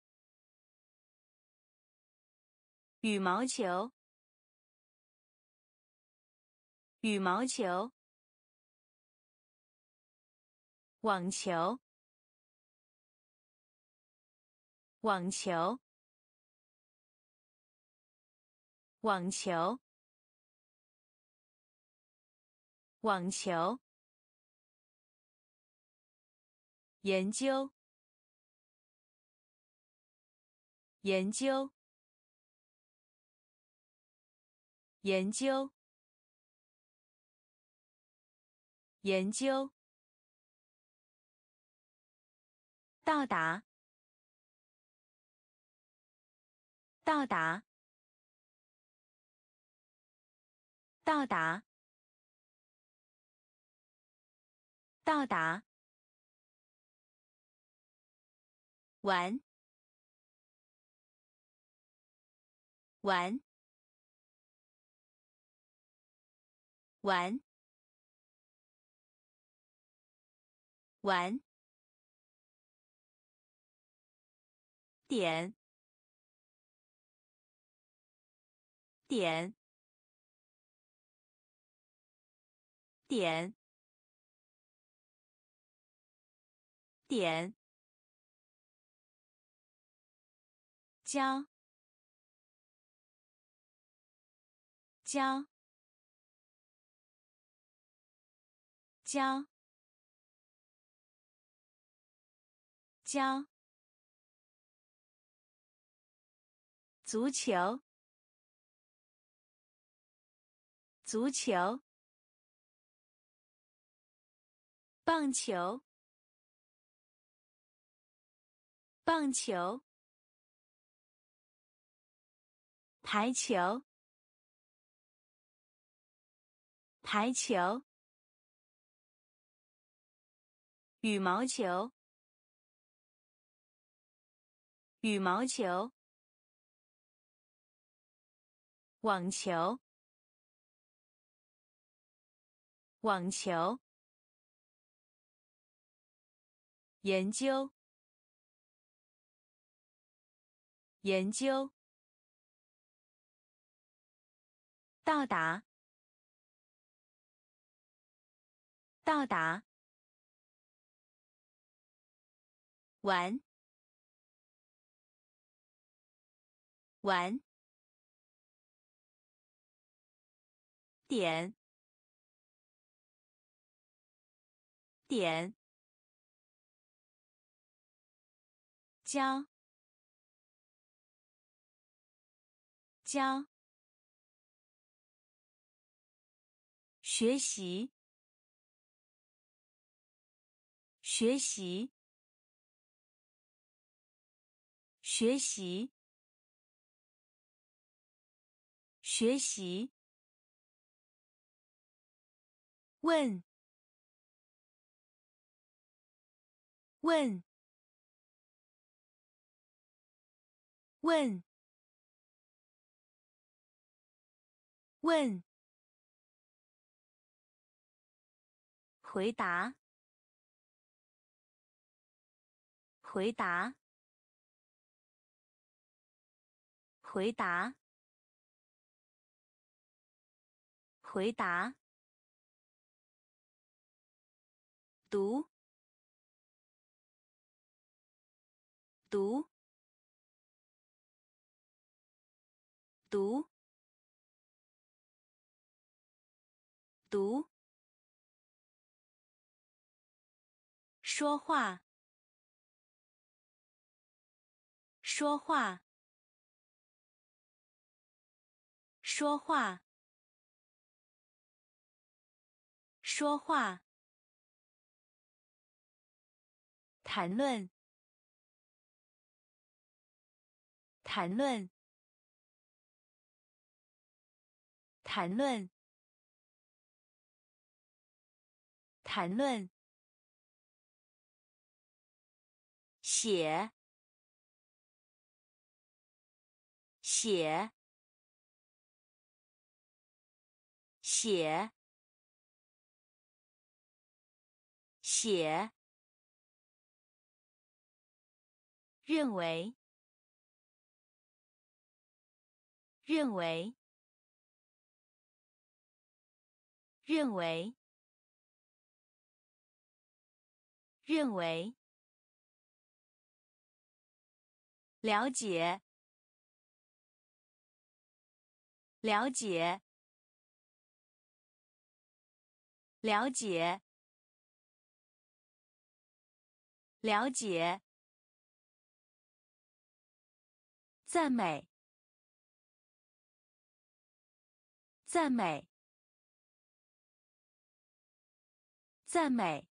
羽毛球，羽毛球。网球，网球，网球，网球。研究，研究，研究，研究。到达，到达，到达，到达。玩，玩，玩，玩。点，点，点，点。教，教，教，教。足球，足球，棒球，棒球。排球，排球，羽毛球，羽毛球，网球，网球，研究，研究。到达，到达，玩，玩，点，点，教，教。学习，学习，学习，学习。问，问，问，问。回答，回答，回答，回答。读，读，读，读。说话，说话，说话，说话。谈论，谈论，谈论，谈论。写，写，写，写。认为，认为，认为。认为，了解，了解，了解，了解，赞美，赞美，赞美。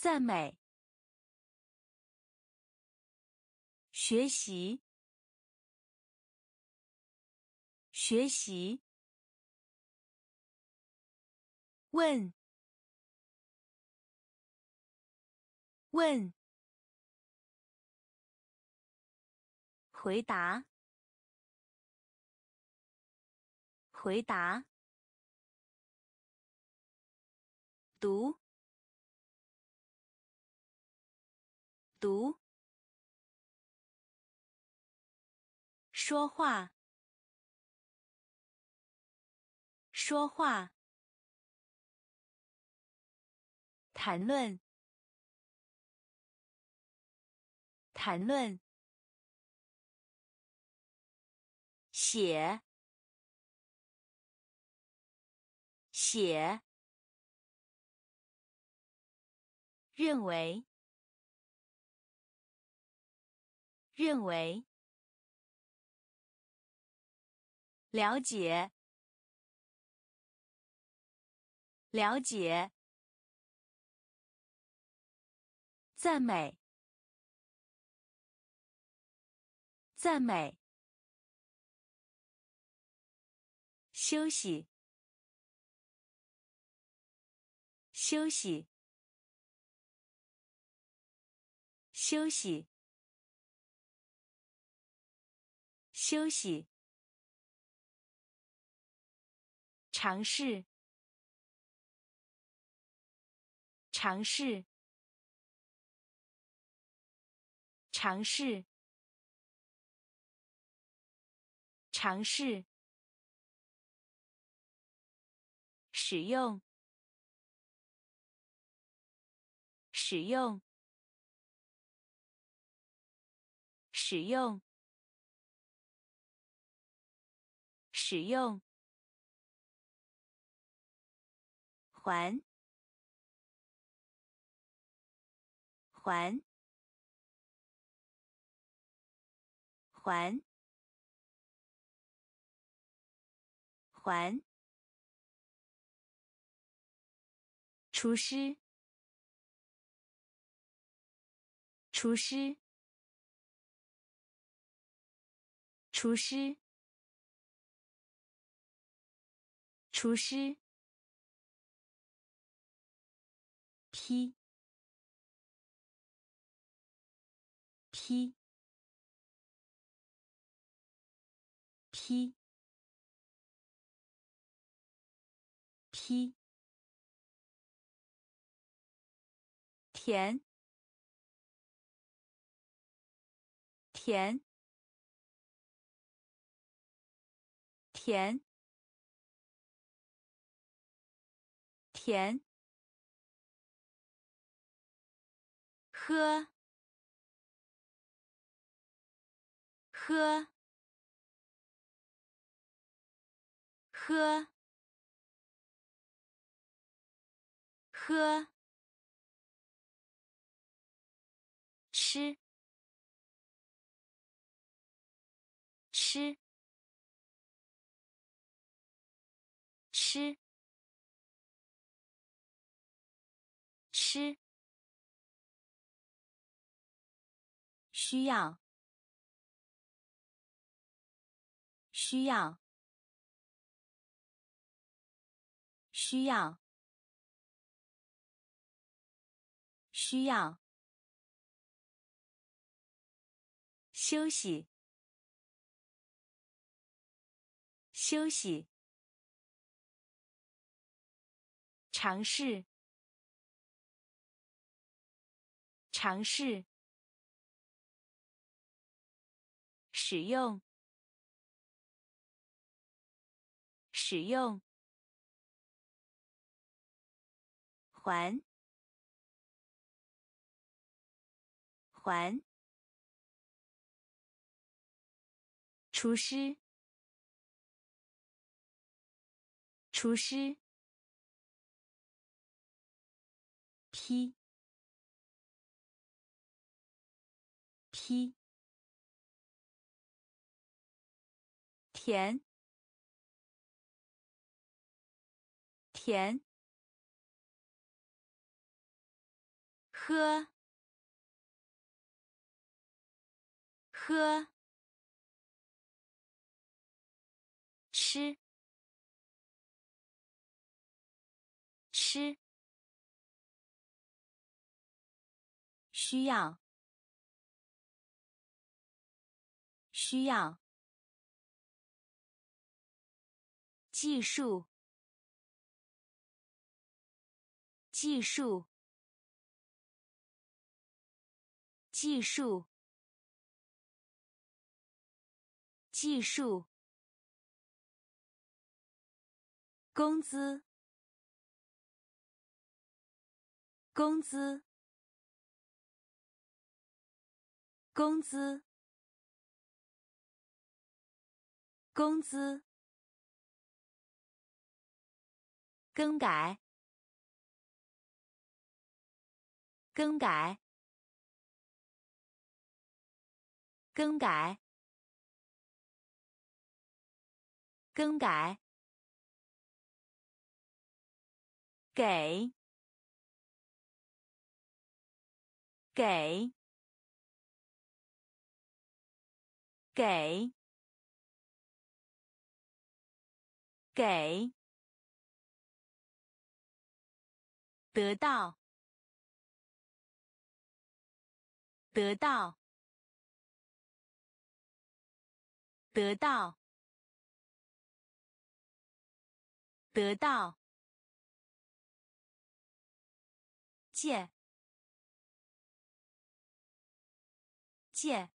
赞美，学习，学习，问，问，回答，回答，读。读，说话，说话，谈论，谈论，写，写，认为。认为，了解，了解，赞美，赞美，休息，休息，休息。休息，尝试，尝试，尝试，尝试，使用，使用，使用。使用还，还环环厨师厨师厨师厨师，批，批，批，批，甜，甜，甜。甜，喝，喝，喝，喝，吃，吃，吃。吃，需要，需要，需要，需要，休息，休息，尝试。尝试。使用。使用。还还厨师。厨师。批批甜。甜。喝。喝。吃。吃。需要。需要。技术。技术。技术。技术。工资。工资。工资。工资。更改。更改。更改更改给给给给得到得到得到。得到。借。借。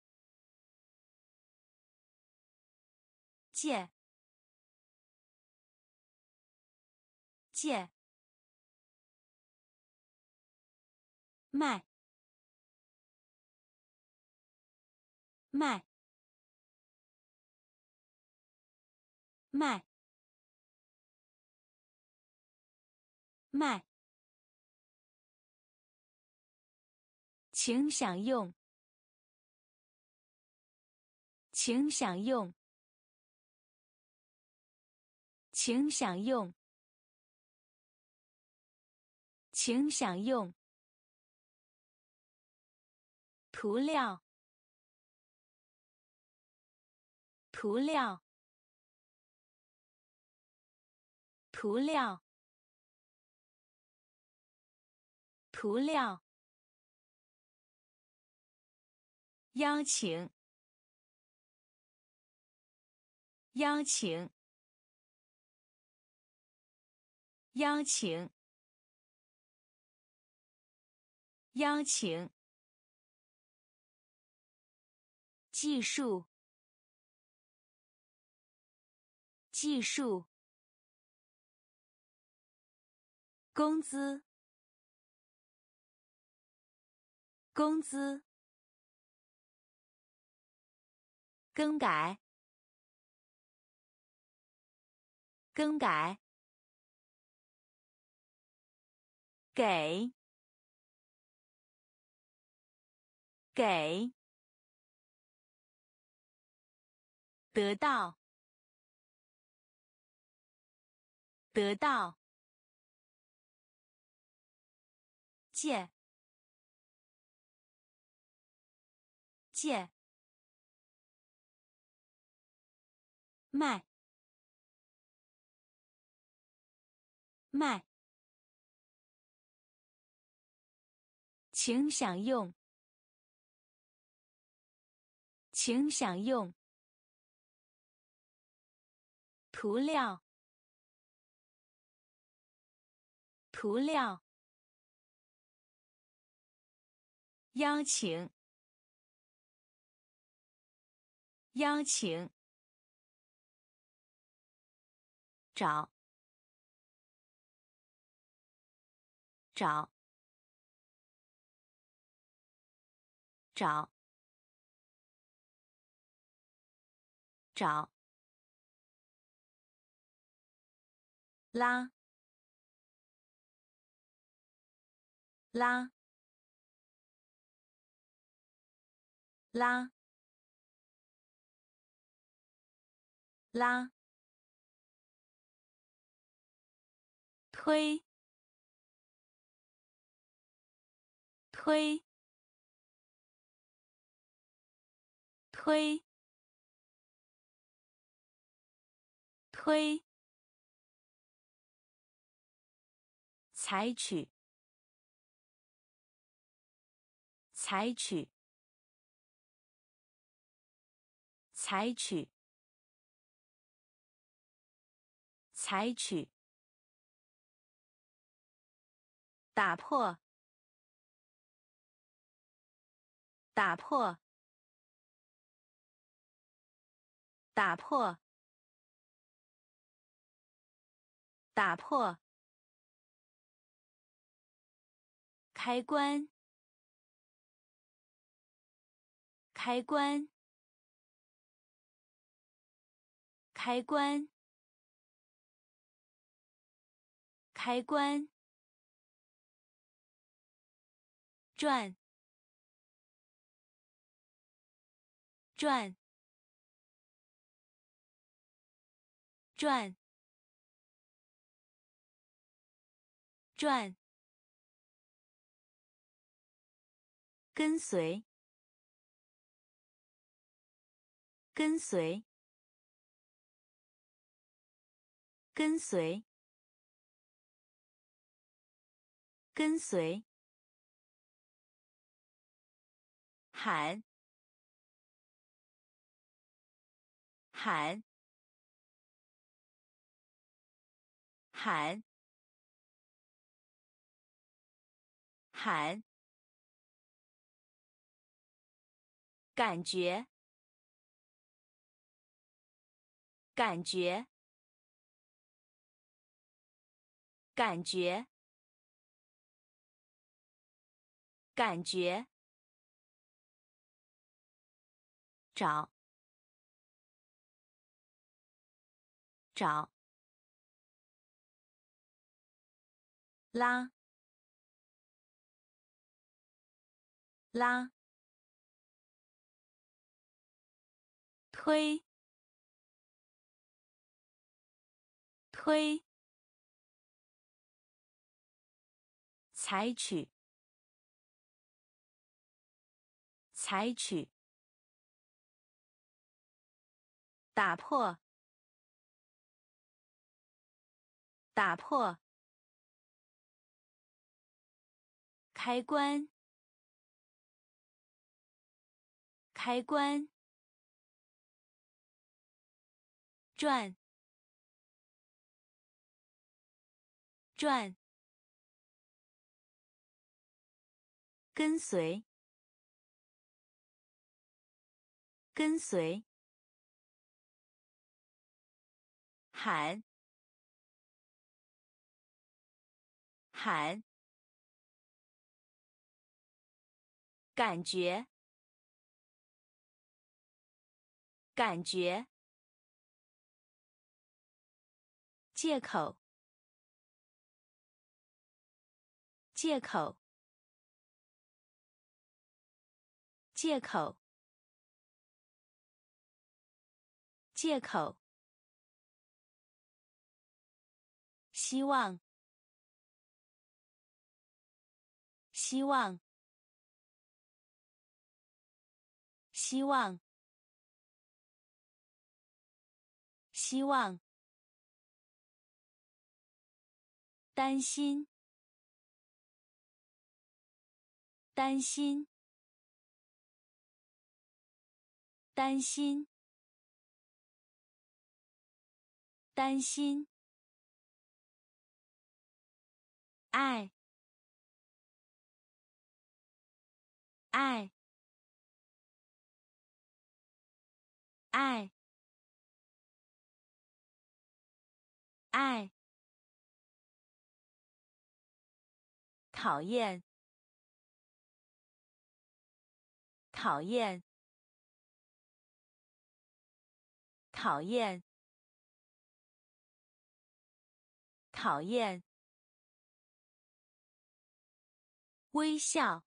借。借。卖。卖。卖卖，请享用，请享用，请享用，请享用。涂料，涂料，涂料，涂料。邀请，邀请，邀请，邀请。技术，技术，工资，工资，更改，更改，给，给。得到，得到，借，借，卖，卖，请享用，请享用。涂料，涂料，邀请，邀请，找，找。找。找。拉。拉。拉。拉。推。推。推。推。采取。采取。采取采取打破，打破，打破，打破。开关，开关，开关，开关。转，转，转，转。跟随，跟随，跟随，跟随。喊，喊，喊，喊。感觉，感觉，感觉，感觉。找，找，拉，拉。推，推，采取，采取，打破，打破，开关，开关。转，转，跟随，跟随，喊，喊，感觉，感觉。借口，借口，借口，借口。希望，希望，希望，希望。担心，担心，担心，担心。爱，爱，爱，爱。讨厌，讨厌，讨厌，讨厌。微笑，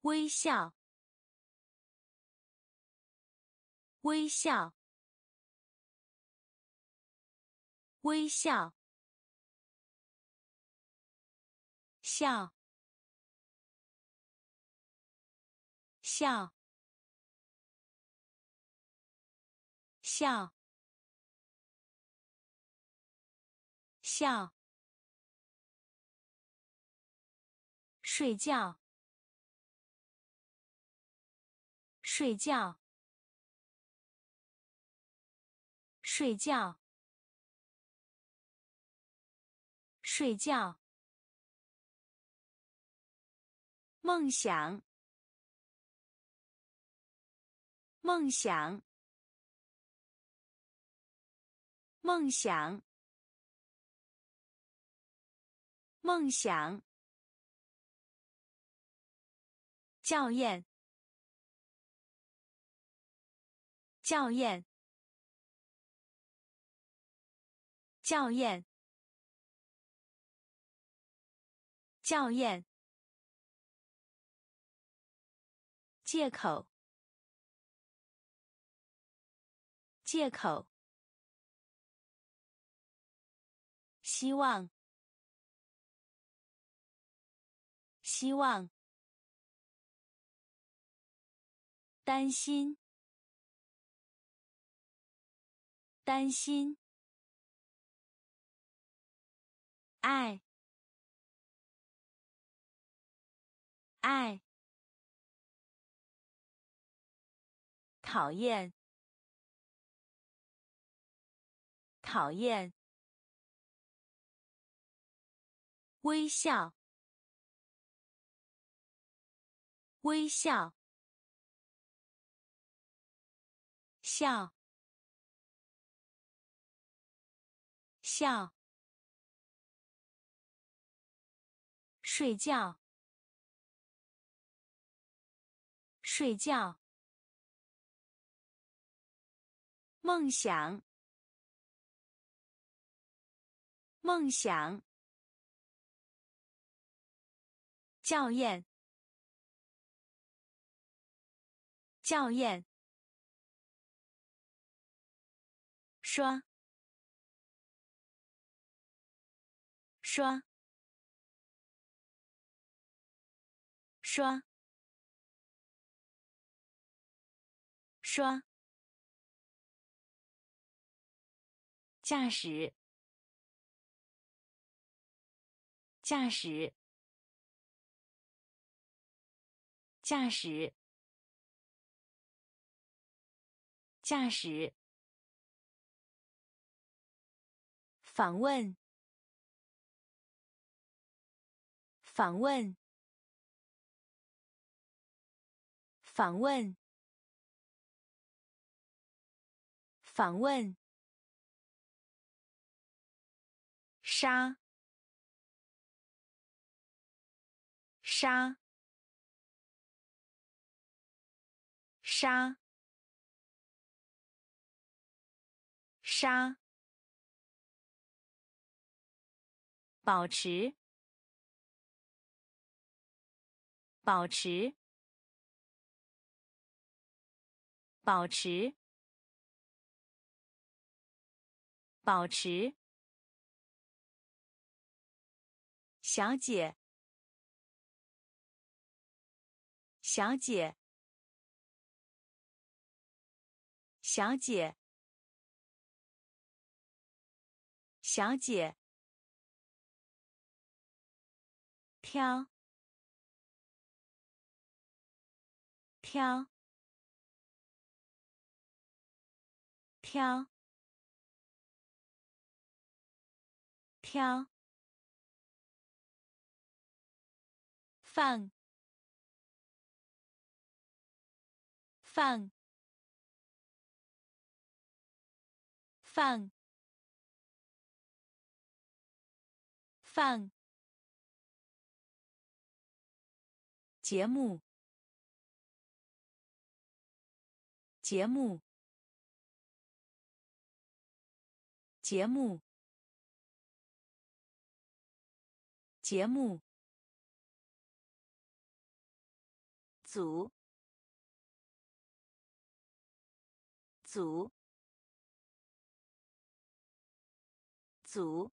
微笑，微笑，微笑，笑，笑，笑，笑。睡觉，睡觉，睡觉，睡觉。梦想，梦想，梦想，梦想。校验，校验，校验，校验。借口，借口。希望，希望。担心，担心，爱，爱，讨厌，讨厌，微笑，微笑。笑，笑，睡觉，睡觉，梦想，梦想，校验，校验。刷，刷，刷，刷。驾驶，驾驶，驾驶，驾驶。访问，访问，访问，访问。杀，杀，沙，沙。保持，保持，保持，保持。小姐，小姐，小姐，小姐。挑，挑，挑，挑，放，放，放，放节目，节目，节目，节目，组，组，组，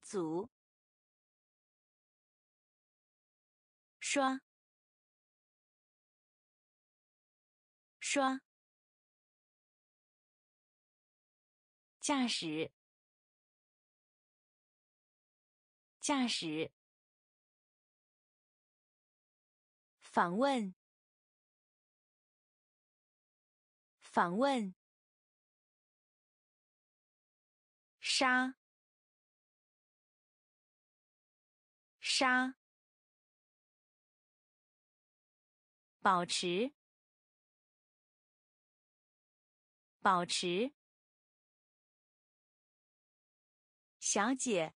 组。刷，刷，驾驶，驾驶，访问，访问，杀，杀。保持，保持。小姐，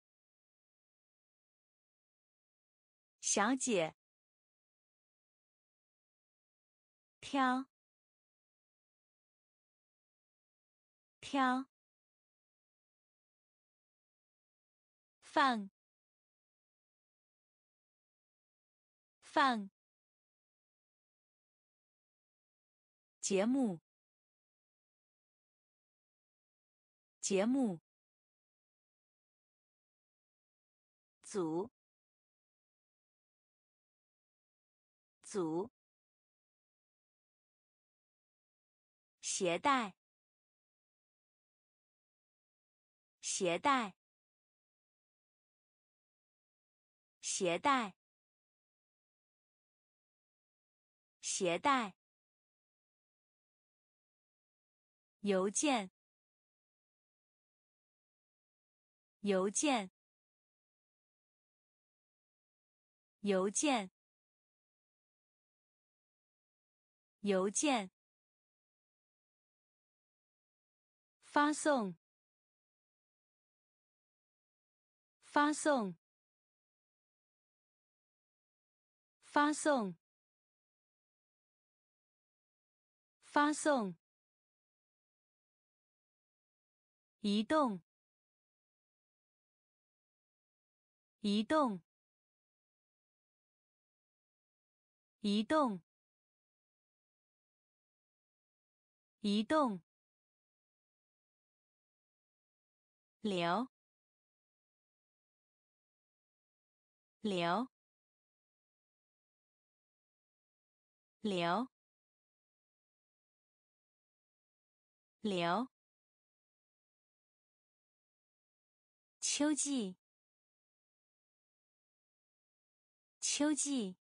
小姐。挑，挑。放，放。节目，节目，组，组，携带，携带，携带，携带。邮件，邮件，邮件，邮件，发送，发送，发送，发送。移动，移动，移动，移动，流，流，流，流。秋季，秋季，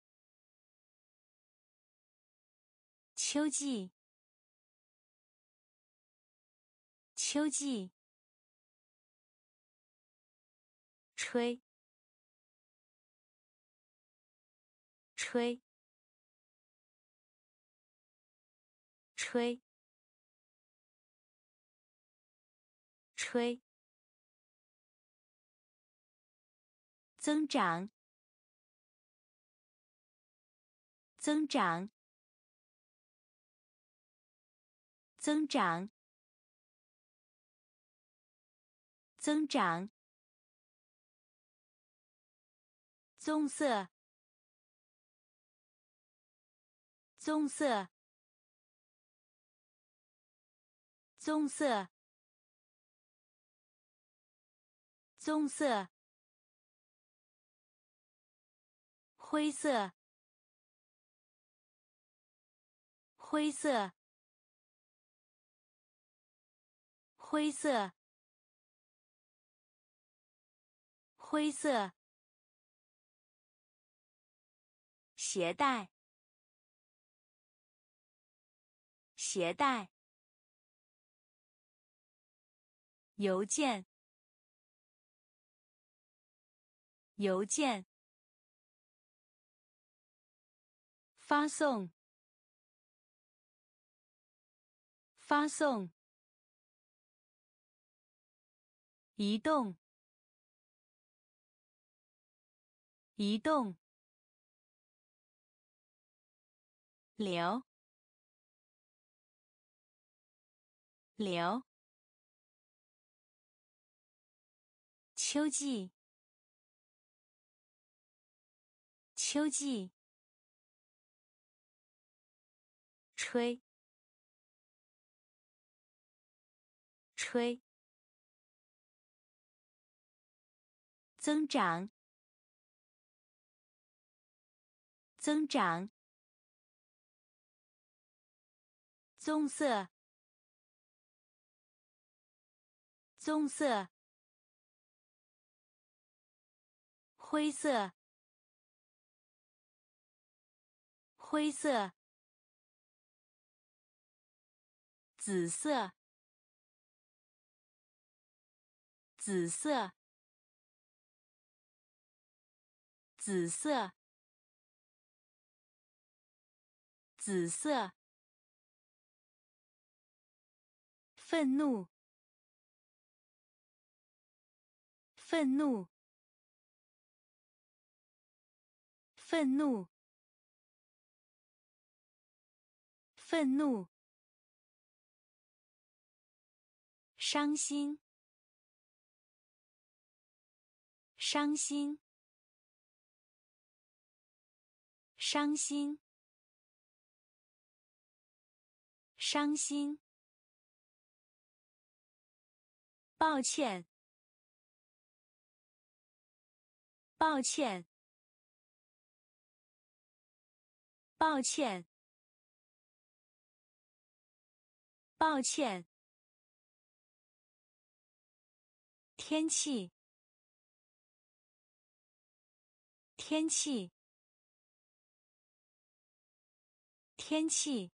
秋季，秋季，吹，吹，吹，吹。增长，增长，增长，增长。棕色，棕色，棕色，棕色。灰色，灰色，灰色，灰色。携带，携带。邮件，邮件。发送，发送，移动，移动，流，流，秋季，秋季，吹，吹。增长，增长。棕色，棕色。灰色，灰色。紫色，紫色。紫色，紫色。愤怒，愤怒，愤怒，愤怒。伤心，伤心。伤心，伤心。抱歉，抱歉，抱歉，抱歉。天气，天气。天气，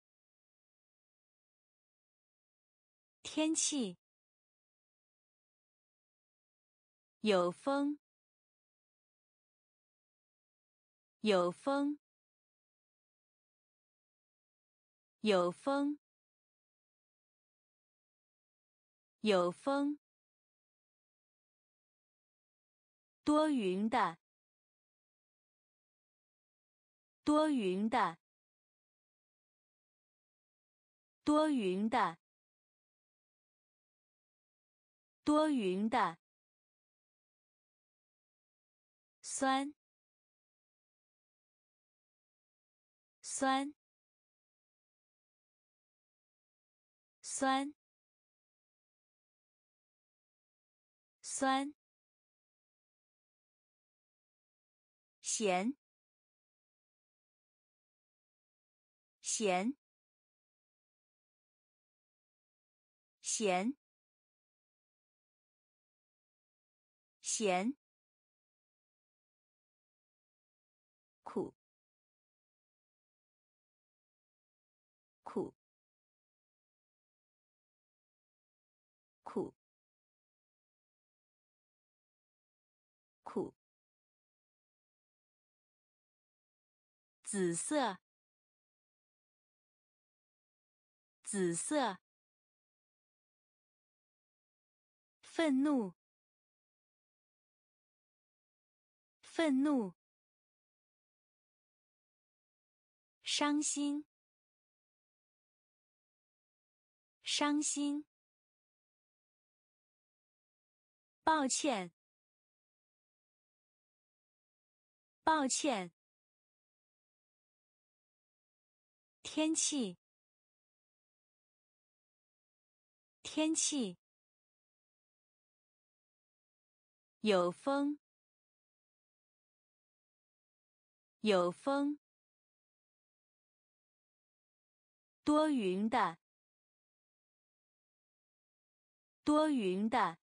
天气，有风，有风，有风，有风，多云的，多云的。多云的，多云的，酸，酸，酸，酸，咸，咸。咸，咸，紫色，紫色。愤怒，愤怒，伤心，伤心，抱歉，抱歉，天气，天气。有风，有风，多云的，多云的，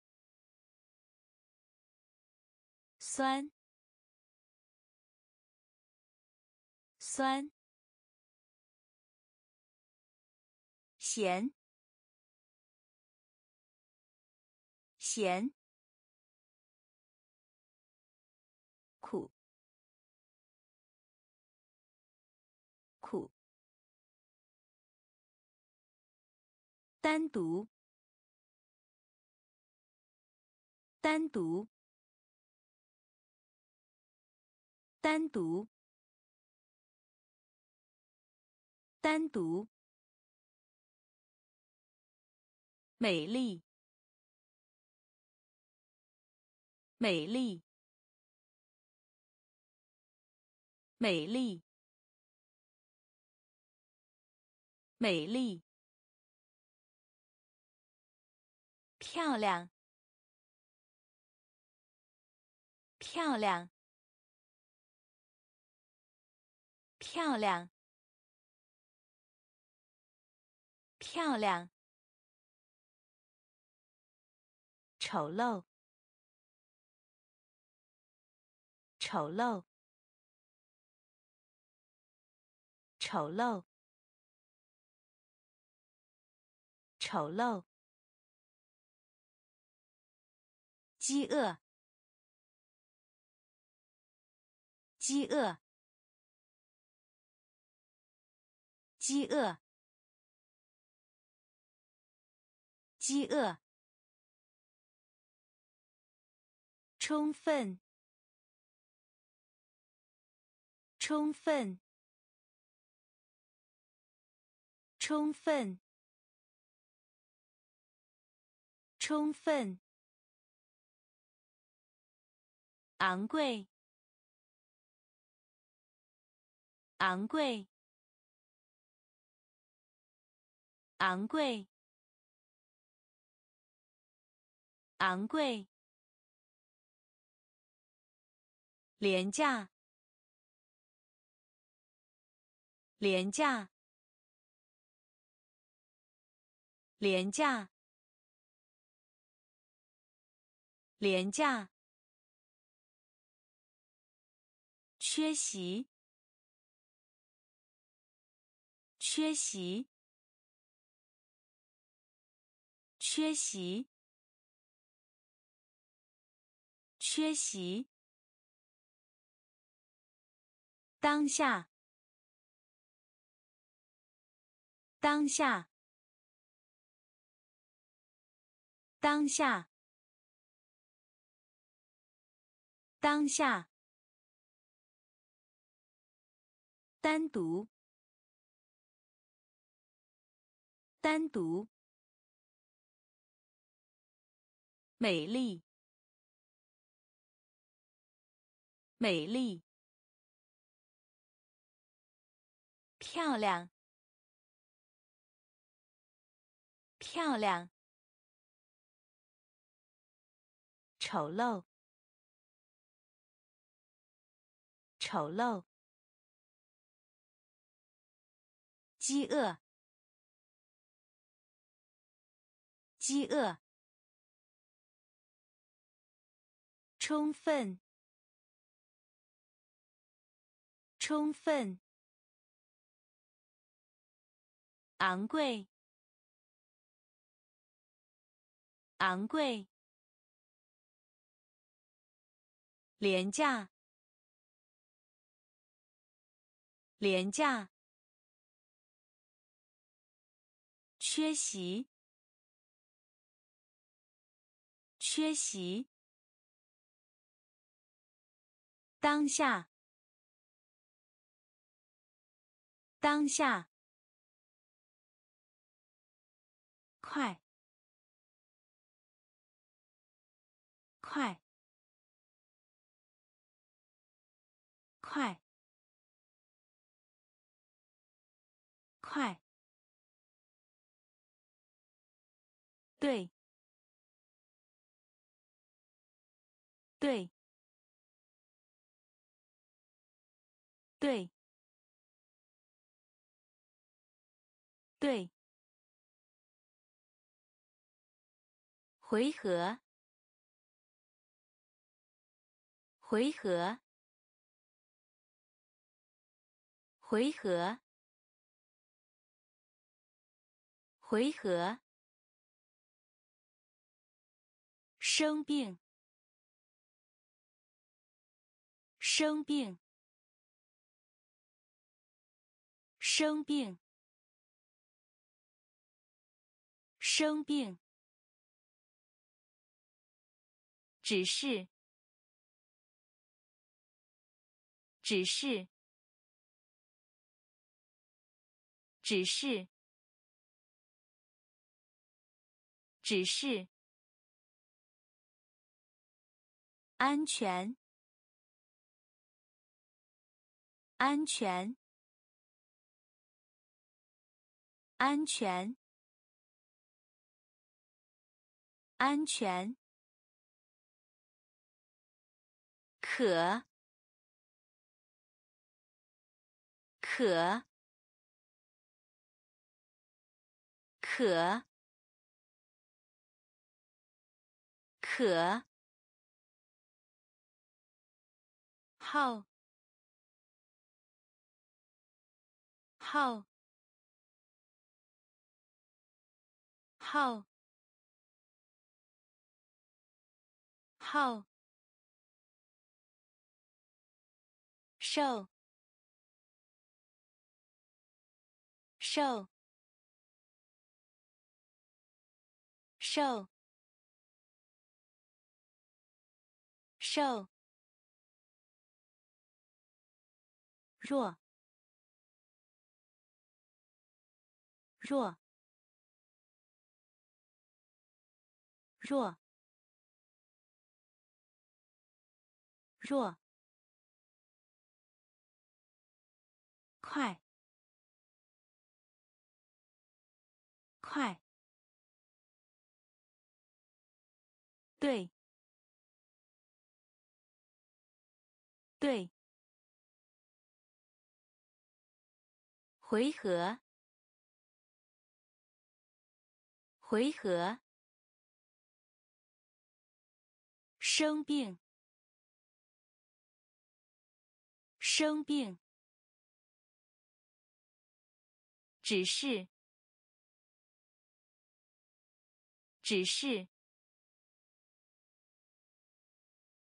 酸，酸，咸，咸。苦，苦，单独，单独，单独，单独，美丽，美丽，美丽，美丽。漂亮，漂亮，漂亮，漂亮。丑陋，丑陋，丑陋，丑陋。饥饿，饥饿，饥饿，饥饿。充分，充分，充分，充分。昂贵，昂贵，昂贵，昂贵，廉价，廉价，廉价，廉价。缺席，缺席，缺席，缺席。当下，当下，当下，当下。单独，单独，美丽，美丽，漂亮，漂亮，丑陋，丑陋。饥饿，饥饿，充分，充分，昂贵，昂贵，廉价，廉价。缺席，缺席。当下，当下。快，快，快，快。对，对，对，对。回合，回合，回合，回合。生病，生病，生病，生病。指示，指示，指示，指示。安全，安全，安全，安全。可，可，可，可。号，号，号，号。瘦，瘦，瘦，瘦。弱，弱，弱，弱。快，快，对，对，回合，回合，生病，生病。指示，指示。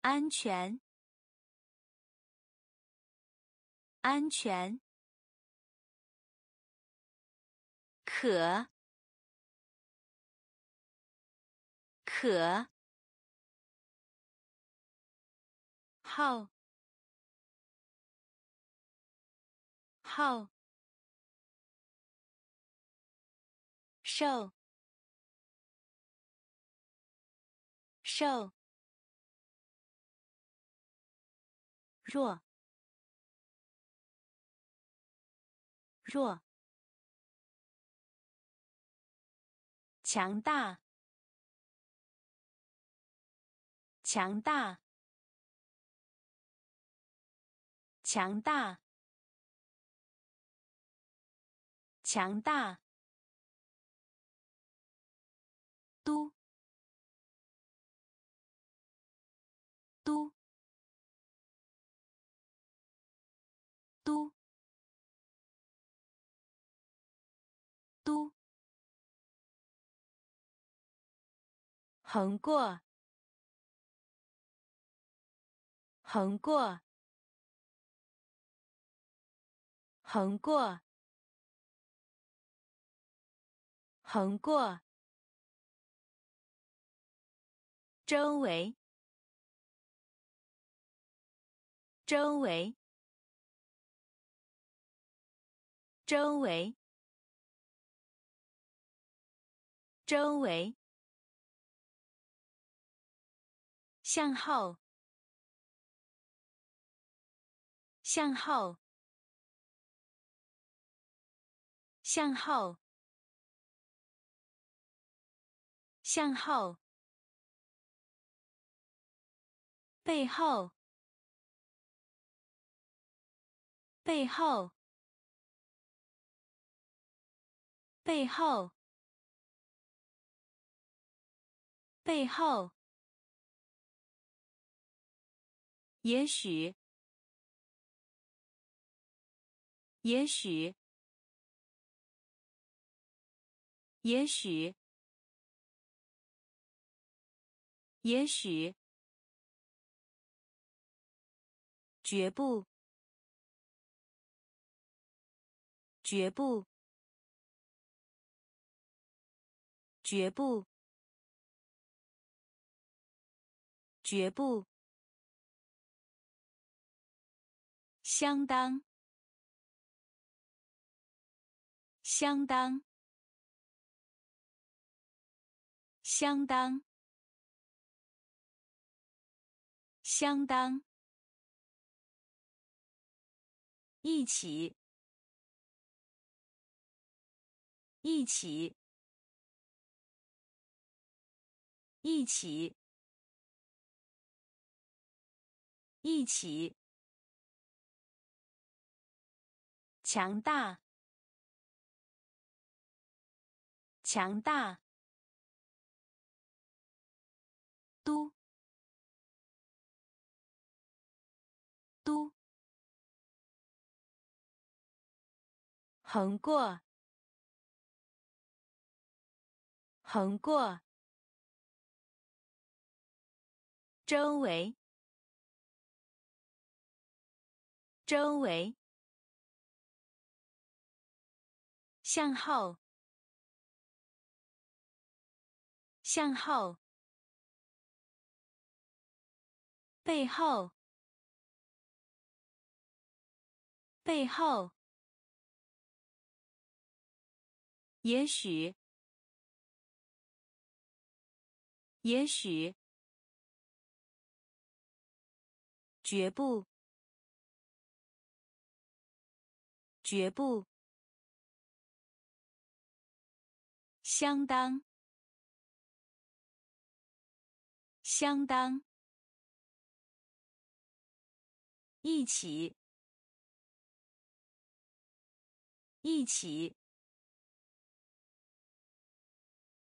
安全，安全。可，可。号，号。瘦，瘦，弱，弱，强大，强大，强大，强大。都，都，都，都，横过，横过，横过，横过。周围，周围，周围，周围，向后，向后，向后，向后。背后，背后，背后，背后。也许，也许，也许，也许。绝不，绝不，绝不，绝不，相当，相当，相当，相当，一起，一起，一起。一起，强大，强大，都，都，横过，横过，周围。周围，向后，向后，背后，背后，也许，也许，绝不。绝不，相当，相当，一起，一起，